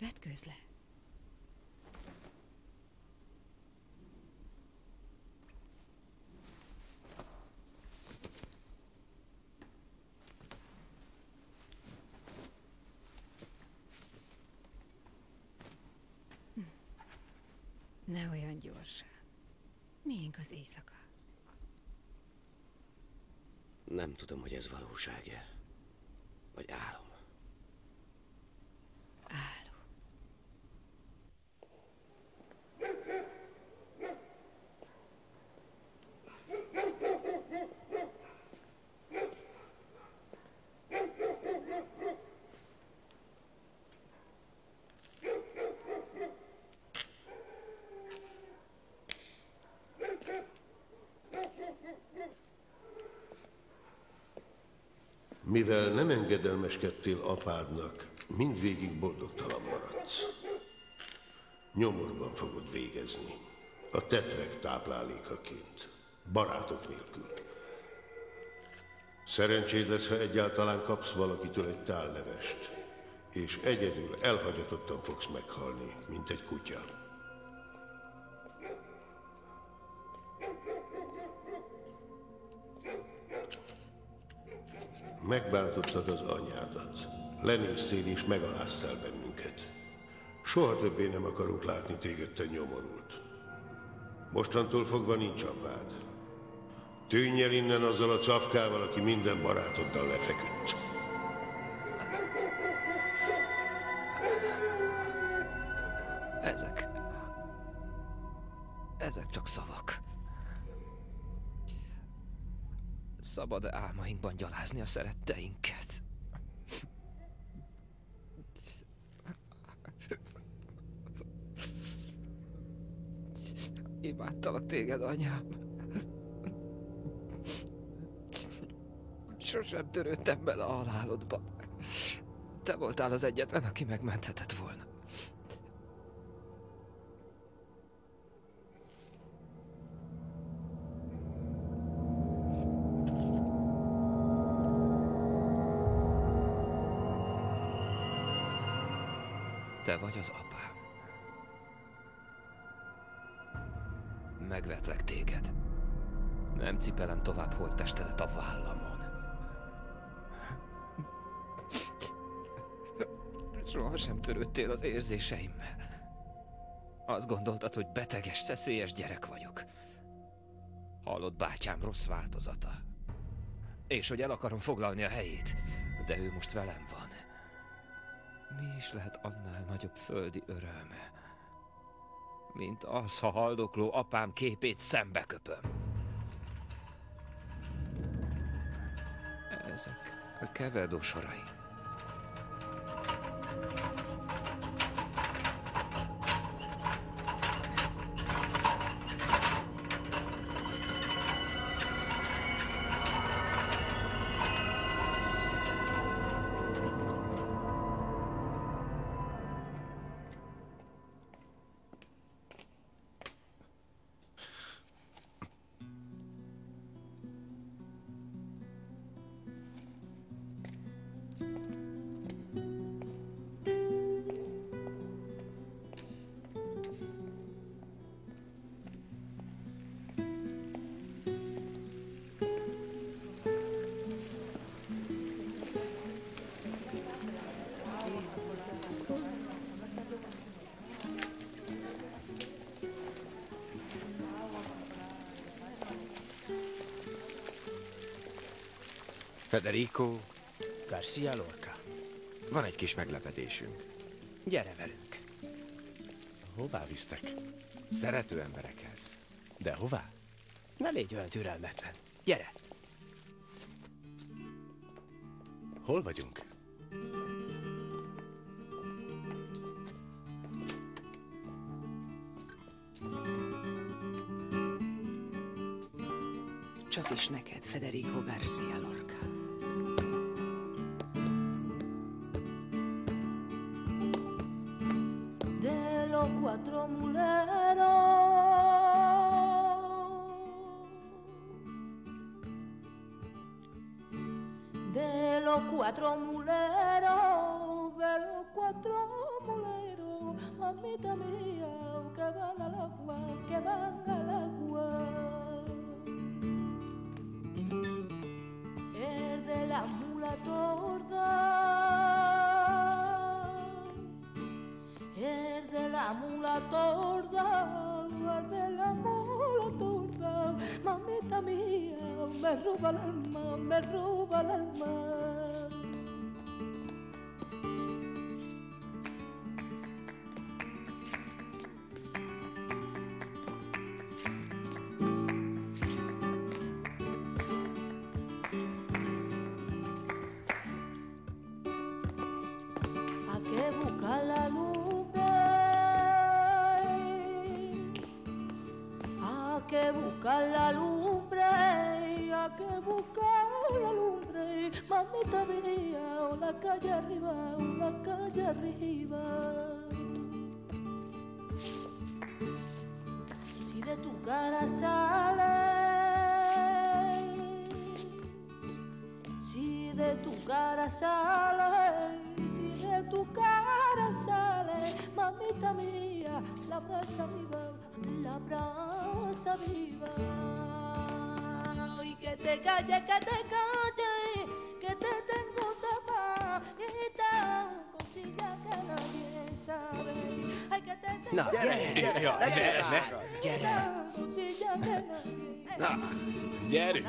Vetkőzz le. Ne olyan gyorsan. Miénk az éjszaka. Nem tudom, hogy ez valóság-e. Vagy álom. Mivel nem engedelmeskedtél apádnak, mindvégig boldogtalan maradsz. Nyomorban fogod végezni. A tetvek táplálékaként. Barátok nélkül. Szerencséd lesz, ha egyáltalán kapsz valakitől egy tállevest. És egyedül elhagyatottan fogsz meghalni, mint egy kutya. Megbántottad az anyádat. Lenéztél és megaláztál bennünket. Soha többé nem akarunk látni téged, te nyomorult. Mostantól fogva nincs apád. Tűnj el innen azzal a cafkával, aki minden barátoddal lefeküdt. Szabad-e álmainkban gyalázni a szeretteinket? Imádtalak téged, anyám. Sosem törődtem bele a halálodba. Te voltál az egyetlen, aki megmenthetett volna. Holttestedet a vállamon. Soha sem törődtél az érzéseimmel. Azt gondoltad, hogy beteges, szeszélyes gyerek vagyok. Hallott bátyám rossz változata. És hogy el akarom foglalni a helyét. De ő most velem van. Mi is lehet annál nagyobb földi öröme, mint az, ha haldokló apám képét szembe Ezek a kevedó Federico, Garcia Lorca. van egy kis meglepetésünk. Gyere velünk. Hová visztek? Szerető emberekhez. De hová? Ne légy olyan türelmetlen. Gyere. Hol vagyunk? Sale, si de tu cara sale, mamita mía, la brasa viva, la brasa viva. Y que te calle, que te calle, que te tengo tapadita, cosilla que nadie sabe. Ay, que te tengo ja, gyere, ne, gyere. cosilla que nadie Na, gyerünk!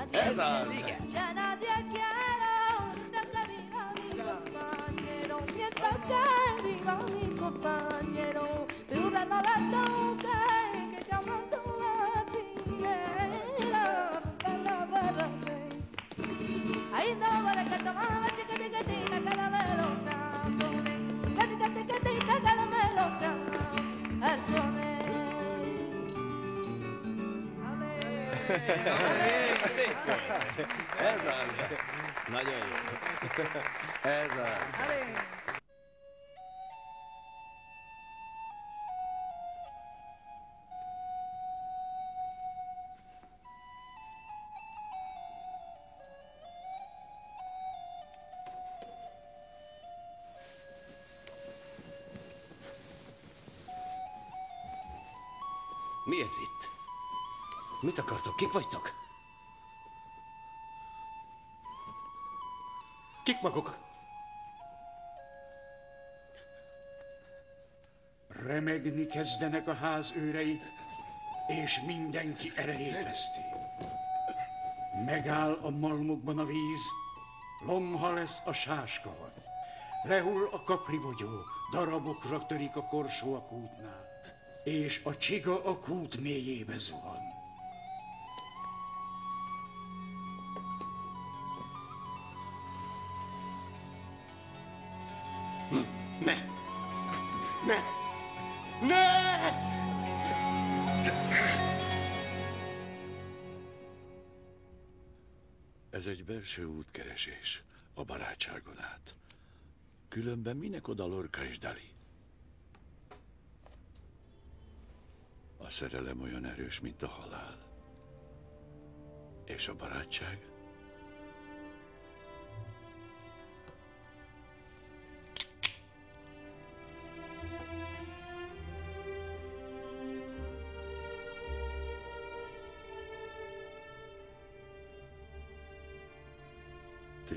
Canzones. Szép! Ez az! Nagyon jó. Ez az. Mi Kik vagytok? Kik maguk? Remegni kezdenek a ház őrei, és mindenki erejét veszti. Megáll a malmokban a víz, lomha lesz a sáskavat. Lehull a kapribogyó, darabokra törik a korsó a kútnál, és a csiga a kút mélyébe zuhan. Belső útkeresés, a barátságon át. Különben minek oda Lorca és Dali? A szerelem olyan erős, mint a halál. És a barátság?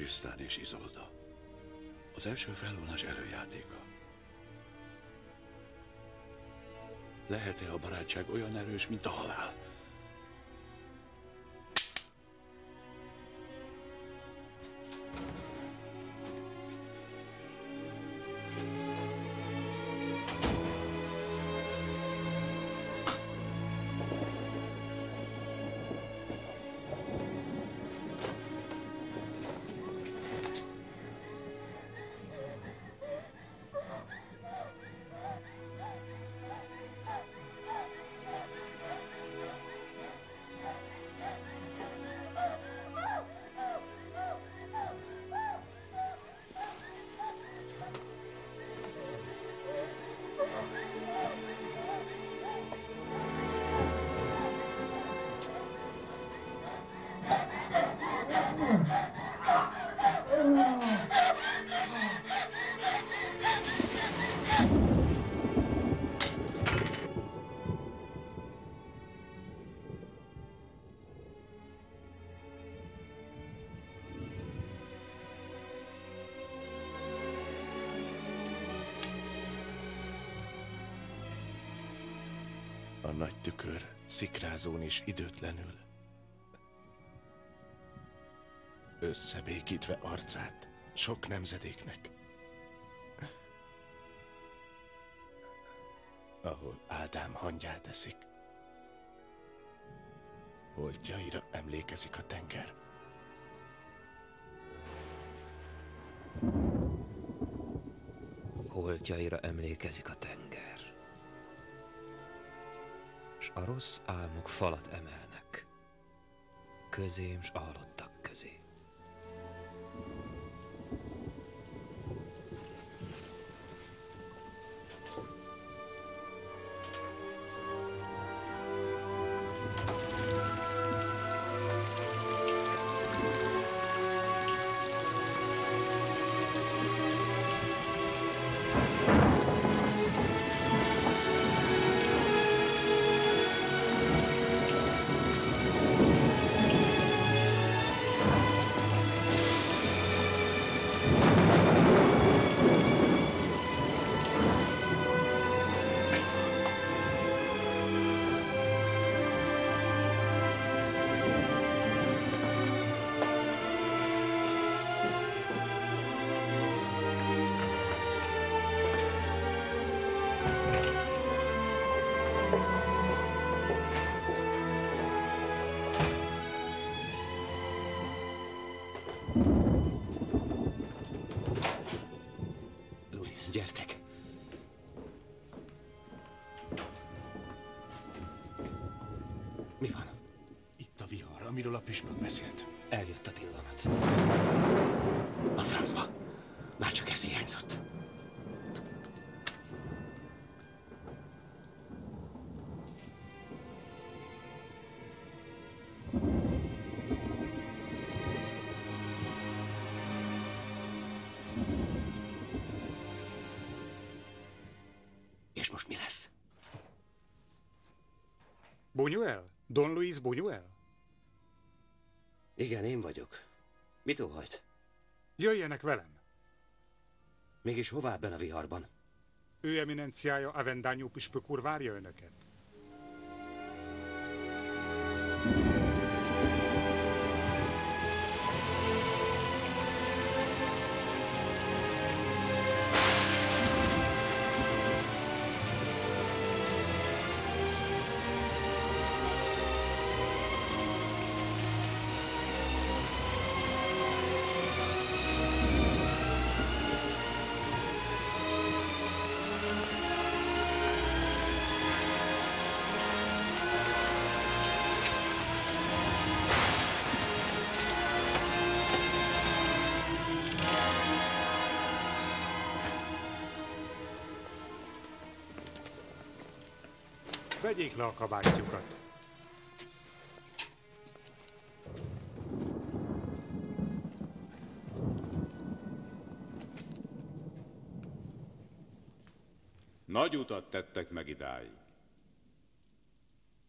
Tristan és Izolda. Az első felvonás előjátéka. Lehet-e a barátság olyan erős, mint a halál? Nagy tükör, szikrázón és időtlenül. Összebékítve arcát sok nemzedéknek. Ahol Ádám hangyát eszik. Holtjaira emlékezik a tenger. Holtjaira emlékezik a tenger. A rossz álmok falat emelnek. Közém s a most mi lesz? Buñuel? Don Luis Buñuel? Igen, én vagyok. Mit óhajt? Jöjjenek velem. Mégis hová ebben a viharban? Ő eminenciája Avendányú püspök úr várja önöket. Vegyék le a kabátjukat. Nagy utat tettek meg idáig.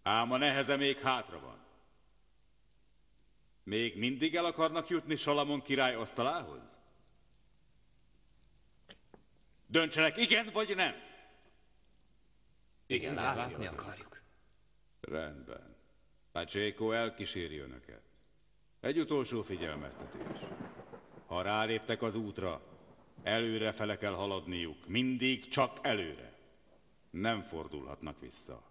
Ám a neheze még hátra van. Még mindig el akarnak jutni Salamon király asztalához? Döntsenek igen vagy nem? Igen, látni akarjuk. Rendben. Pacheco elkíséri önöket. Egy utolsó figyelmeztetés. Ha ráléptek az útra, előre fele kell haladniuk. Mindig csak előre. Nem fordulhatnak vissza.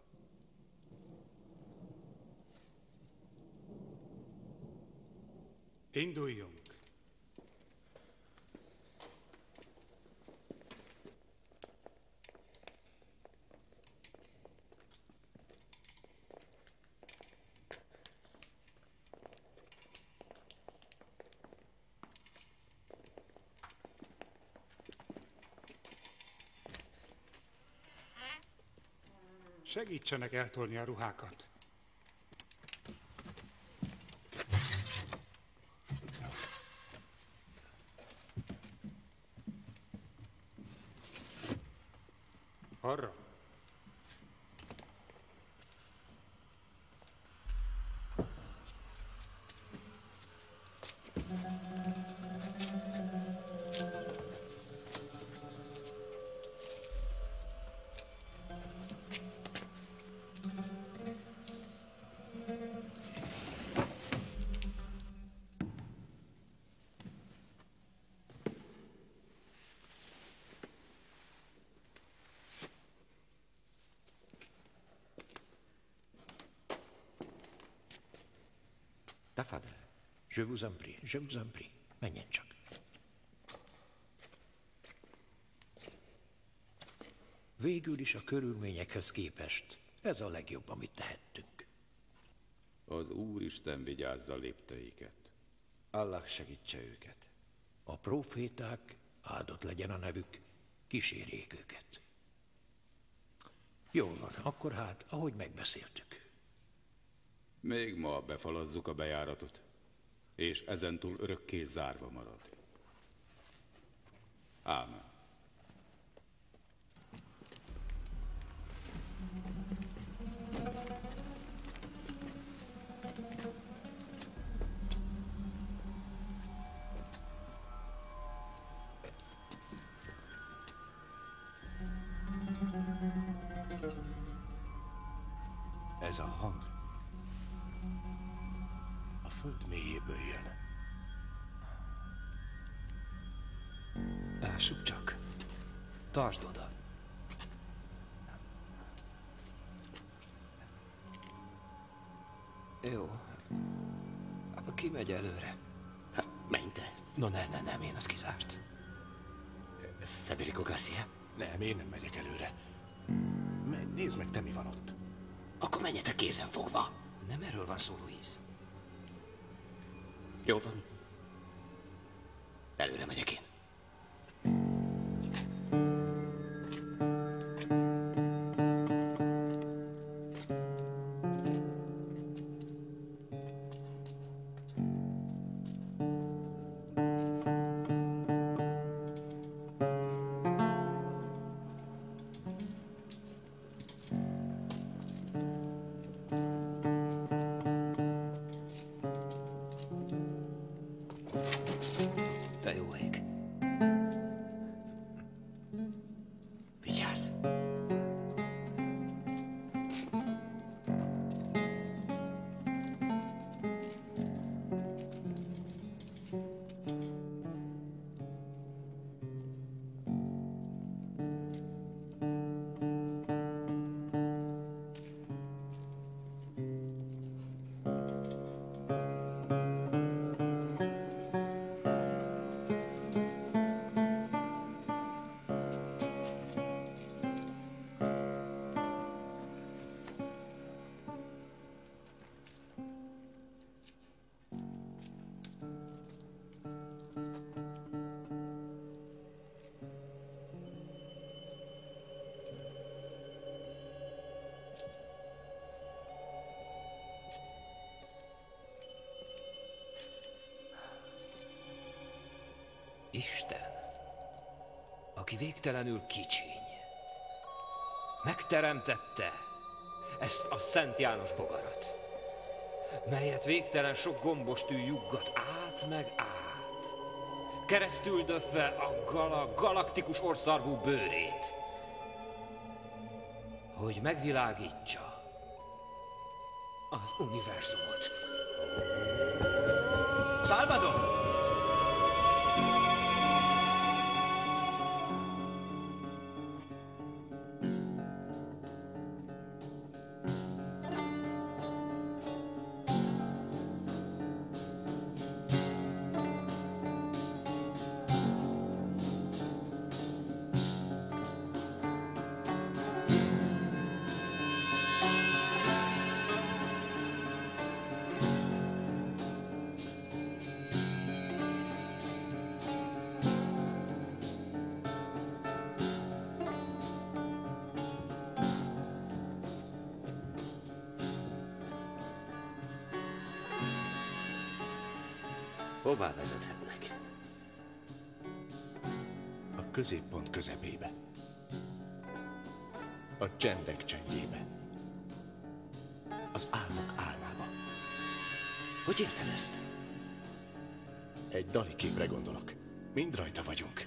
Induljunk. Segítsenek eltolni a ruhákat. Je vous en prie, je vous en prie. Menjen csak. Végül is a körülményekhez képest ez a legjobb, amit tehettünk. Az Úristen vigyázza lépteiket. Allah segítse őket. A proféták, áldott legyen a nevük, kísérjék őket. Jól van, akkor hát, ahogy megbeszéltük. Még ma befalazzuk a bejáratot, és ezentúl örökké zárva marad. Ámen. Ez a hang Lássuk csak. Tartsd oda. Jó. Ki megy előre? Hát, menj te. No, ne, ne, nem, én az kizárt. Federico Garcia? Nem, én nem megyek előre. Menj, nézd meg, te mi van ott. Akkor menjetek kézen fogva. Nem erről van szó, Louise. Jó van. Előre megyek én. Aki végtelenül kicsiny, megteremtette ezt a Szent János bogarat, melyet végtelen sok gombostű juggat át meg át, keresztül döfve a gala galaktikus orszarvú bőrét, hogy megvilágítsa az univerzumot. Salvador! Hová vezethetnek? A középpont közepébe. A csendek csendjébe. Az álmok álmába. Hogy érted ezt? Egy dali képre gondolok. Mind rajta vagyunk.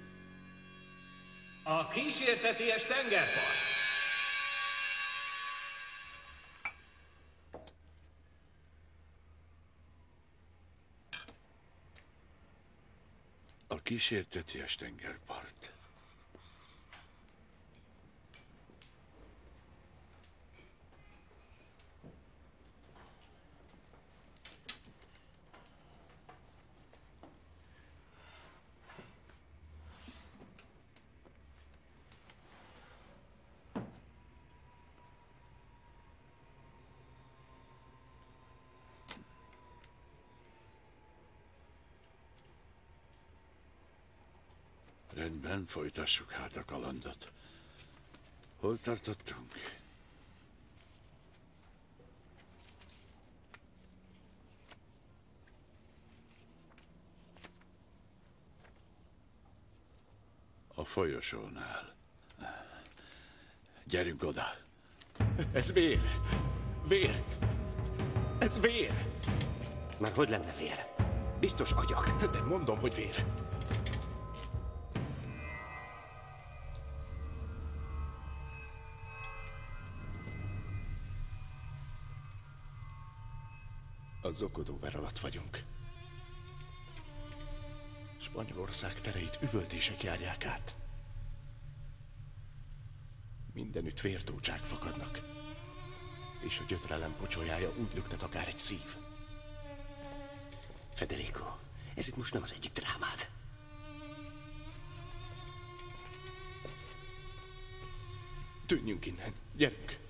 A kísérteties tengerpart. A kísérteties tengerpart. Rendben, folytassuk hát a kalandot. Hol tartottunk? A folyosónál. Gyerünk oda. Ez vér! Vér! Ez vér! Már hogy lenne vér? Biztos agyak. De mondom, hogy vér. Zokodóver alatt vagyunk. Spanyolország tereit üvöltések járják át. Mindenütt vértócsák fakadnak. És a gyötrelem pocsolyája úgy löktet akár egy szív. Federico, ez itt most nem az egyik drámád. Tűnjünk innen. Gyerünk!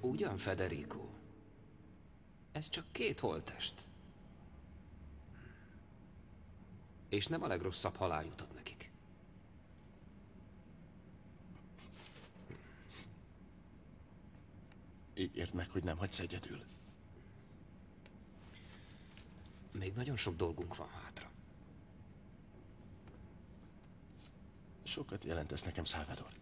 Ugyan, Federico? Ez csak két holtest. És nem a legrosszabb halál jutott nekik. Ígérd meg, hogy nem hagysz egyedül. Még nagyon sok dolgunk van hátra. Sokat jelentesz nekem, Salvador.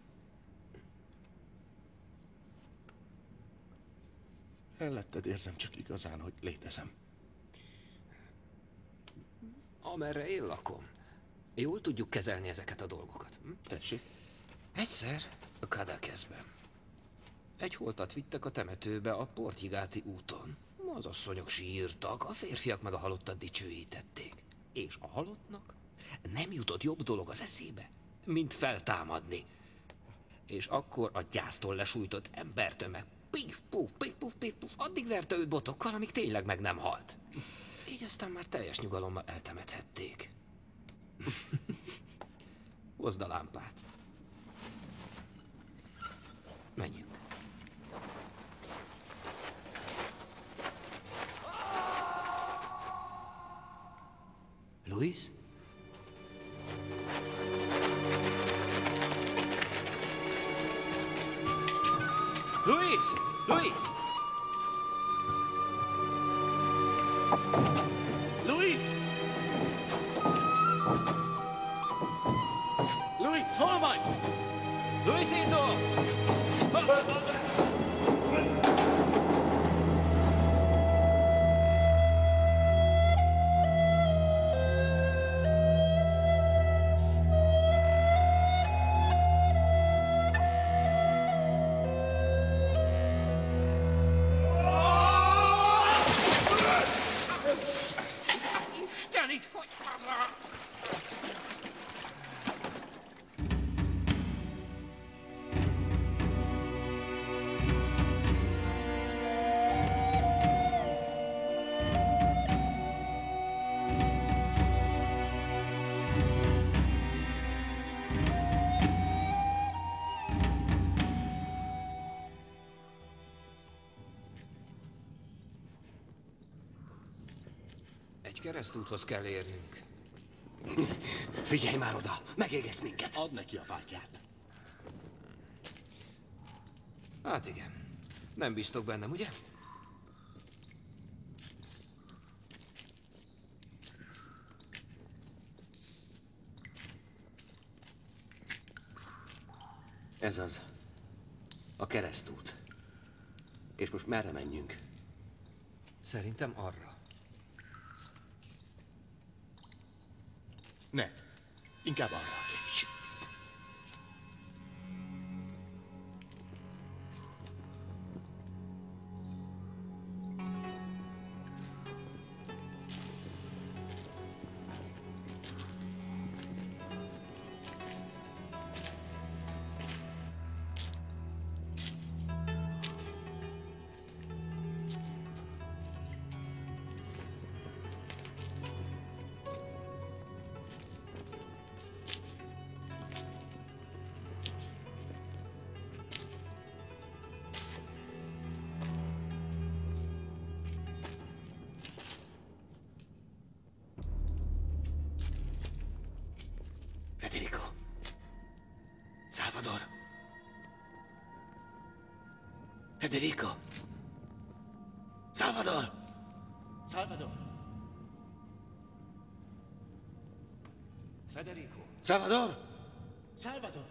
Elletted érzem csak igazán, hogy létezem. Amerre én lakom, jól tudjuk kezelni ezeket a dolgokat. Hm? Tessék? Egyszer a Kadakezben. Egy holtat vittek a temetőbe a Portigáti úton. Az asszonyok sírtak, a férfiak meg a halottat dicsőítették. És a halottnak nem jutott jobb dolog az eszébe, mint feltámadni. És akkor a gyásztól lesújtott embertömeg pif, puf, pif, puf, pif, puf, addig verte őt botokkal, amíg tényleg meg nem halt. Így aztán már teljes nyugalommal eltemethették. Hozd a lámpát. Keresztúthoz kell érnünk. Figyelj már oda, megégesz minket. Add neki a fákját. Hát igen. Nem bíztok bennem, ugye? Ez az. A keresztút. És most merre menjünk? Szerintem arra. Ne. Inkább arra. Salvador. Salvador.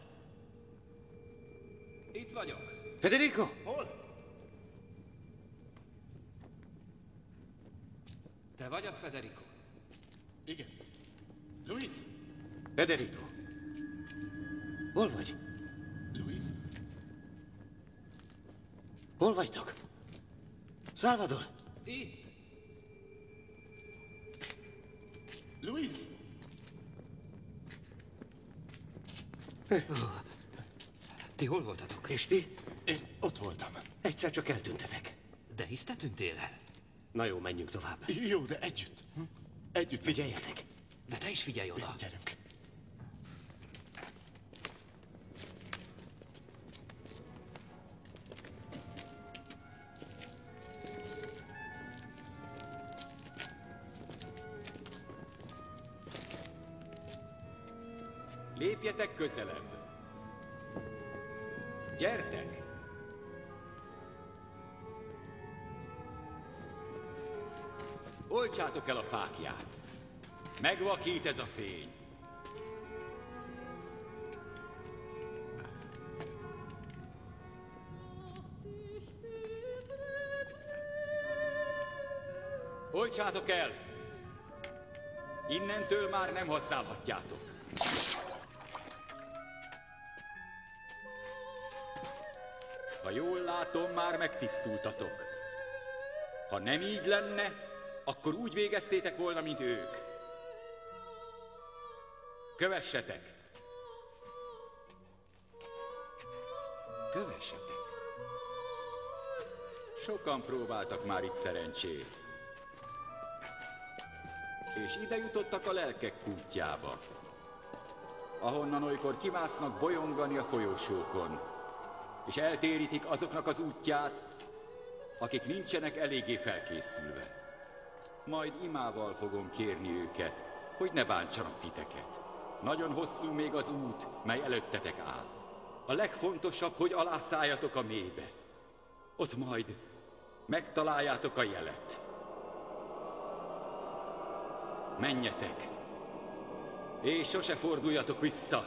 Voltatok? És ti? Én ott voltam. Egyszer csak eltűntetek. De hisz te tűntél el. Na jó, menjünk tovább. Jó, de együtt. Hm? Együtt. Figyeljetek. De te is figyelj oda. Gyerünk. Lépjetek közelebb. Gyertek! Oltsátok el a fákját. Megvakít ez a fény. Oltsátok el! Innentől már nem használhatjátok. Látom, már megtisztultatok. Ha nem így lenne, akkor úgy végeztétek volna, mint ők. Kövessetek! Kövessetek! Sokan próbáltak már itt szerencsét. És ide jutottak a lelkek kútjába, ahonnan olykor kimásznak bolyongani a folyósókon, és eltérítik azoknak az útját, akik nincsenek eléggé felkészülve. Majd imával fogom kérni őket, hogy ne bántsanak titeket. Nagyon hosszú még az út, mely előttetek áll. A legfontosabb, hogy alászálljatok a mélybe. Ott majd megtaláljátok a jelet. Menjetek, és sose forduljatok vissza.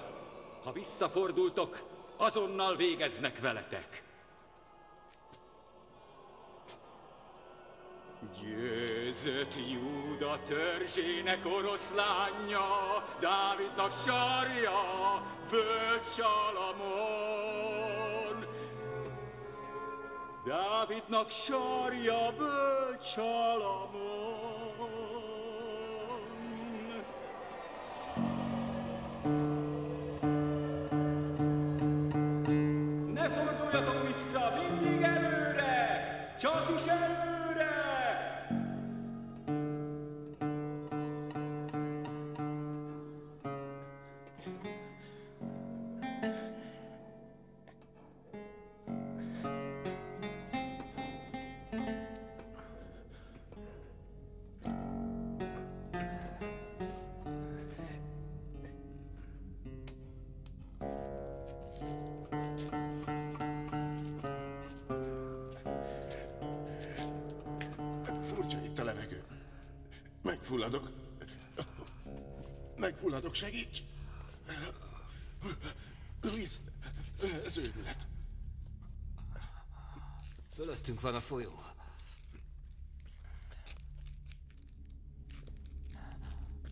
Ha visszafordultok, azonnal végeznek veletek. Győzött Júda törzsének oroszlánja, Dávidnak sarja, bölcs Salamon. Dávidnak sarja, bölcs Salamon. Megfulladok. Megfulladok, segíts! Louis, ez őrület. Fölöttünk van a folyó.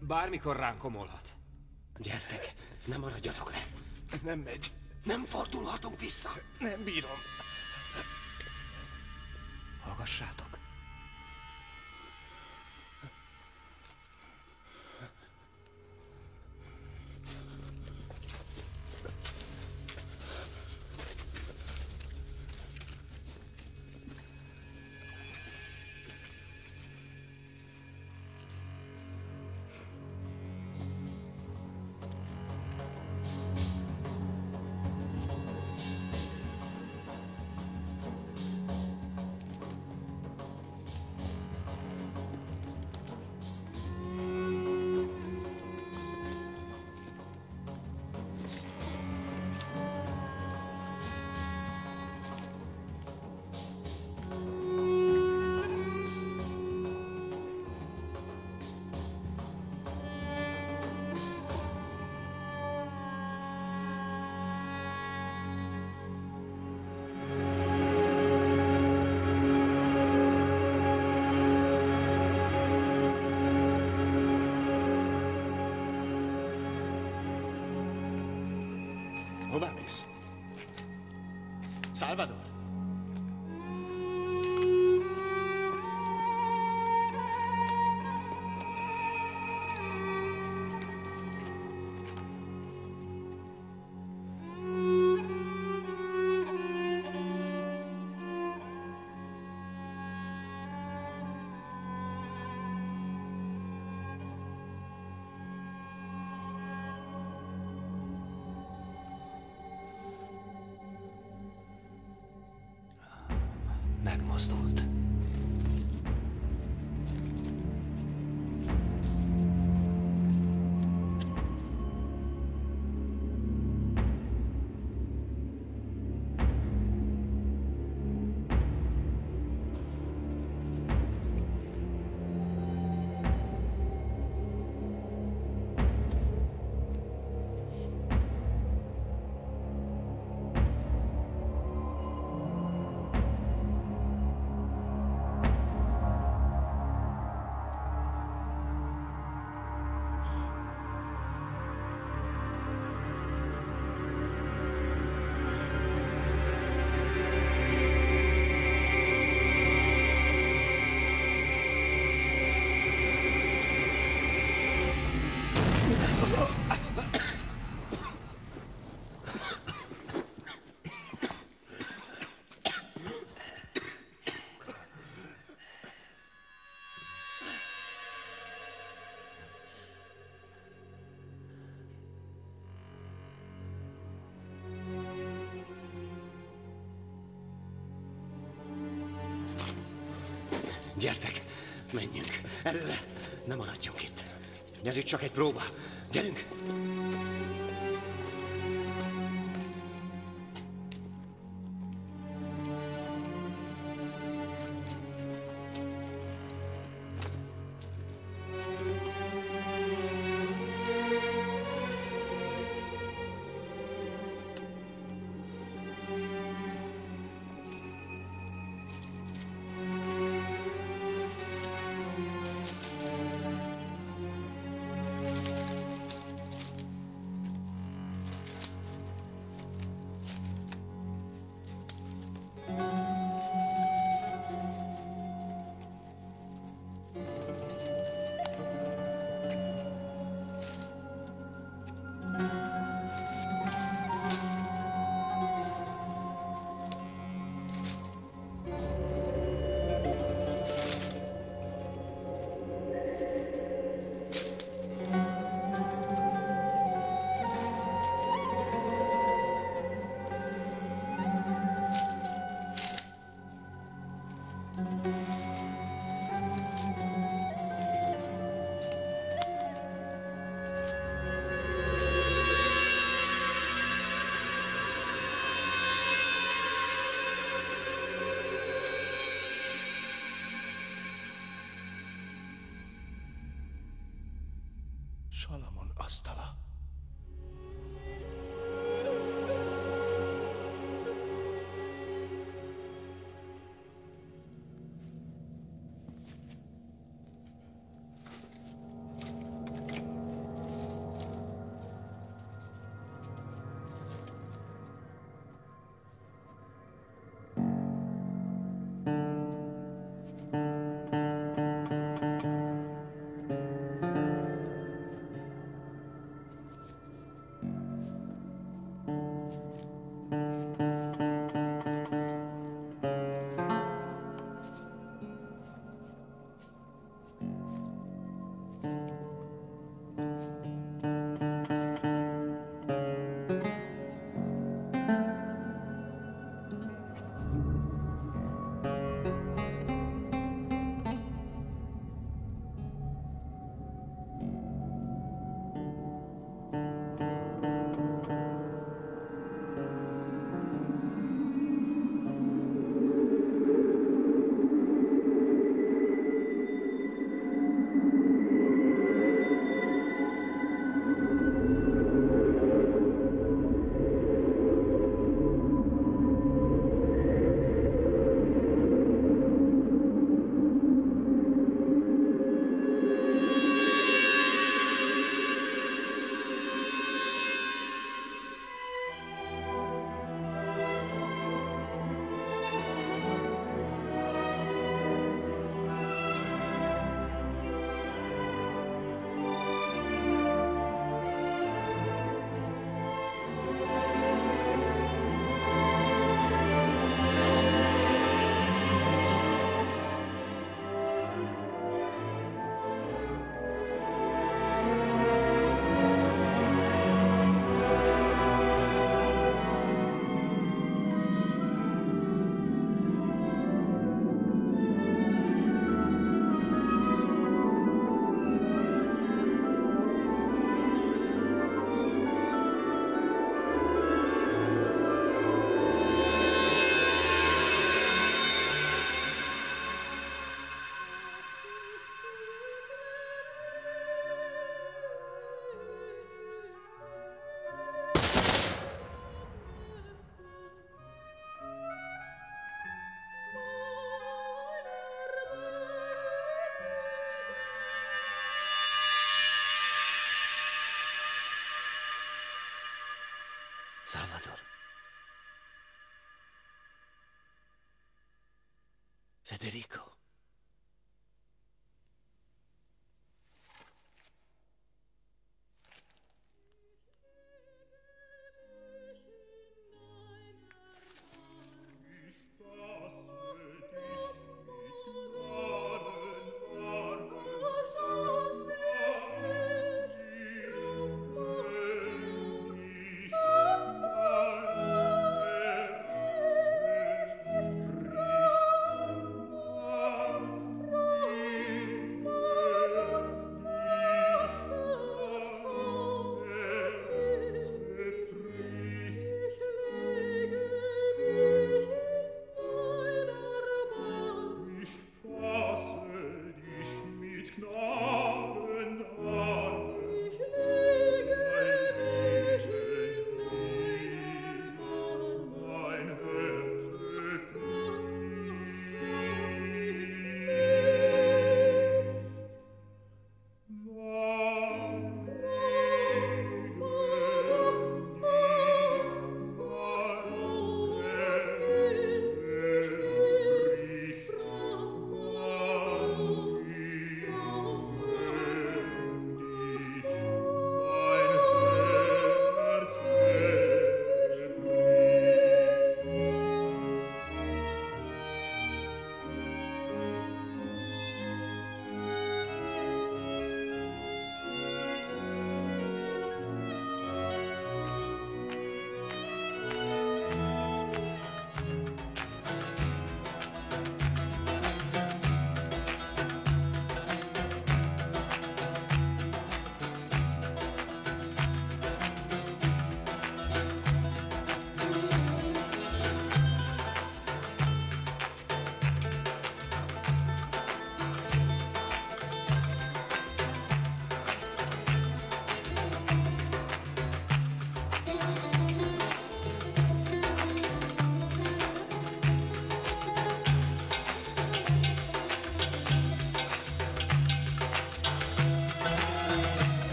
Bármikor ránk komolhat. Gyertek, ne maradjatok le. Nem megy. Nem fordulhatunk vissza. Nem bírom. Hallgassátok. مصدوم Gyertek, menjünk. Előre, ne maradjunk itt. Ez itt csak egy próba. Gyerünk! Salvador. Federico.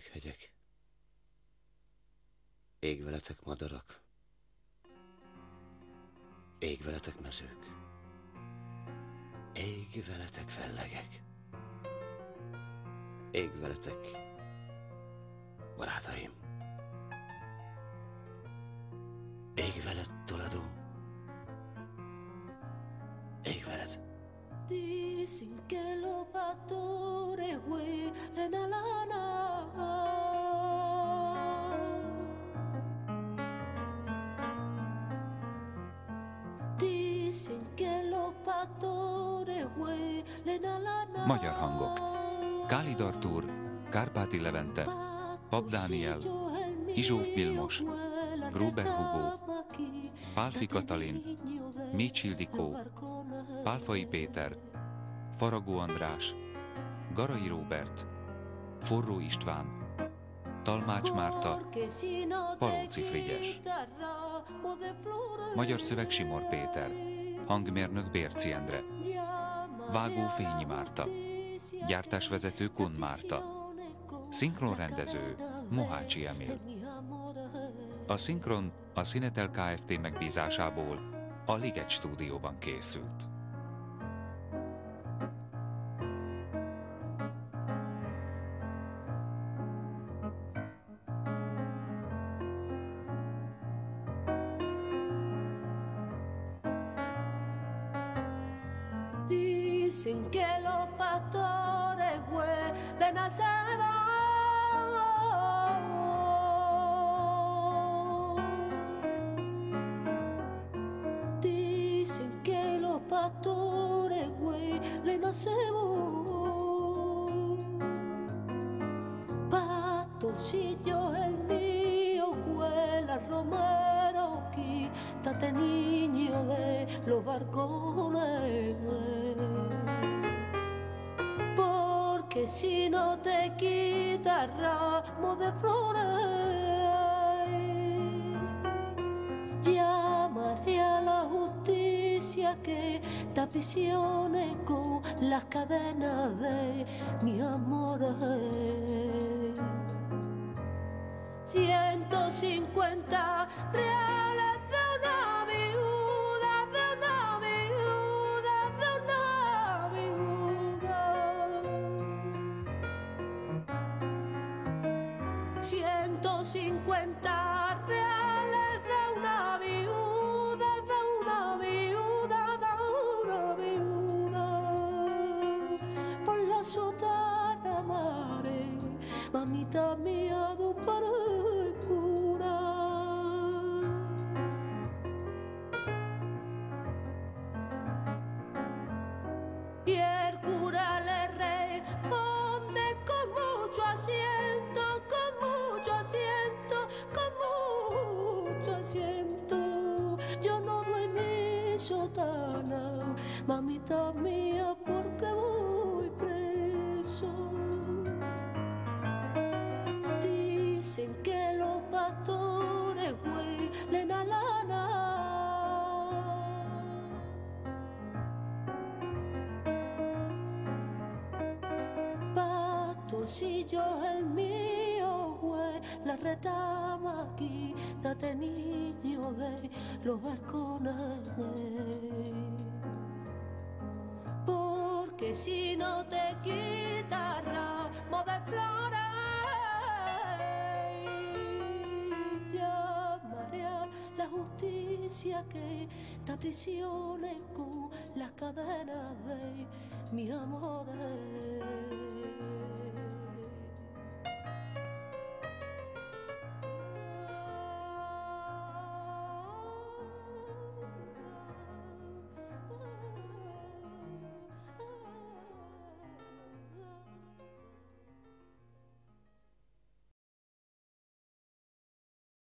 Veletek hegyek. Ég veletek madarak. Ég veletek mezők. Ég veletek fellegek. Ég veletek Magyar hangok. Kálid Artúr, Kárpáti Levente, Pap Dániel, Izsóf Vilmos, Gruber Hugo, Pálfi Katalin, Mécs Ildikó, Pálfai Péter, Faragó András, Garai Róbert, Forró István, Talmács Márta, Palóci Frigyes. Magyar szöveg Simor Péter, hangmérnök Bérci Endre, vágó Fényi Márta, gyártásvezető Kun Márta, szinkronrendező Mohácsi Emil. A szinkron a Cinetel Kft. megbízásából a Liget stúdióban készült. Dicen que los pastores huelen a. Dicen que los pastores huelen a cebón. Pastorcillo el mío huele a romero, quítate niño de los barcones. Quita ramo de flores, llamaré a la justicia que te aprisione con las cadenas de mi amor. 150 150 reales de una viuda, de una viuda, de una viuda. Por la sotana mare, mamita mía, mamita mía, porque voy preso. Dicen que los pastores huelen a lana. Pastorcillo el mío, güey, la retama, quítate niño de los balcones. Que te aprisione con las cadenas de mi amor.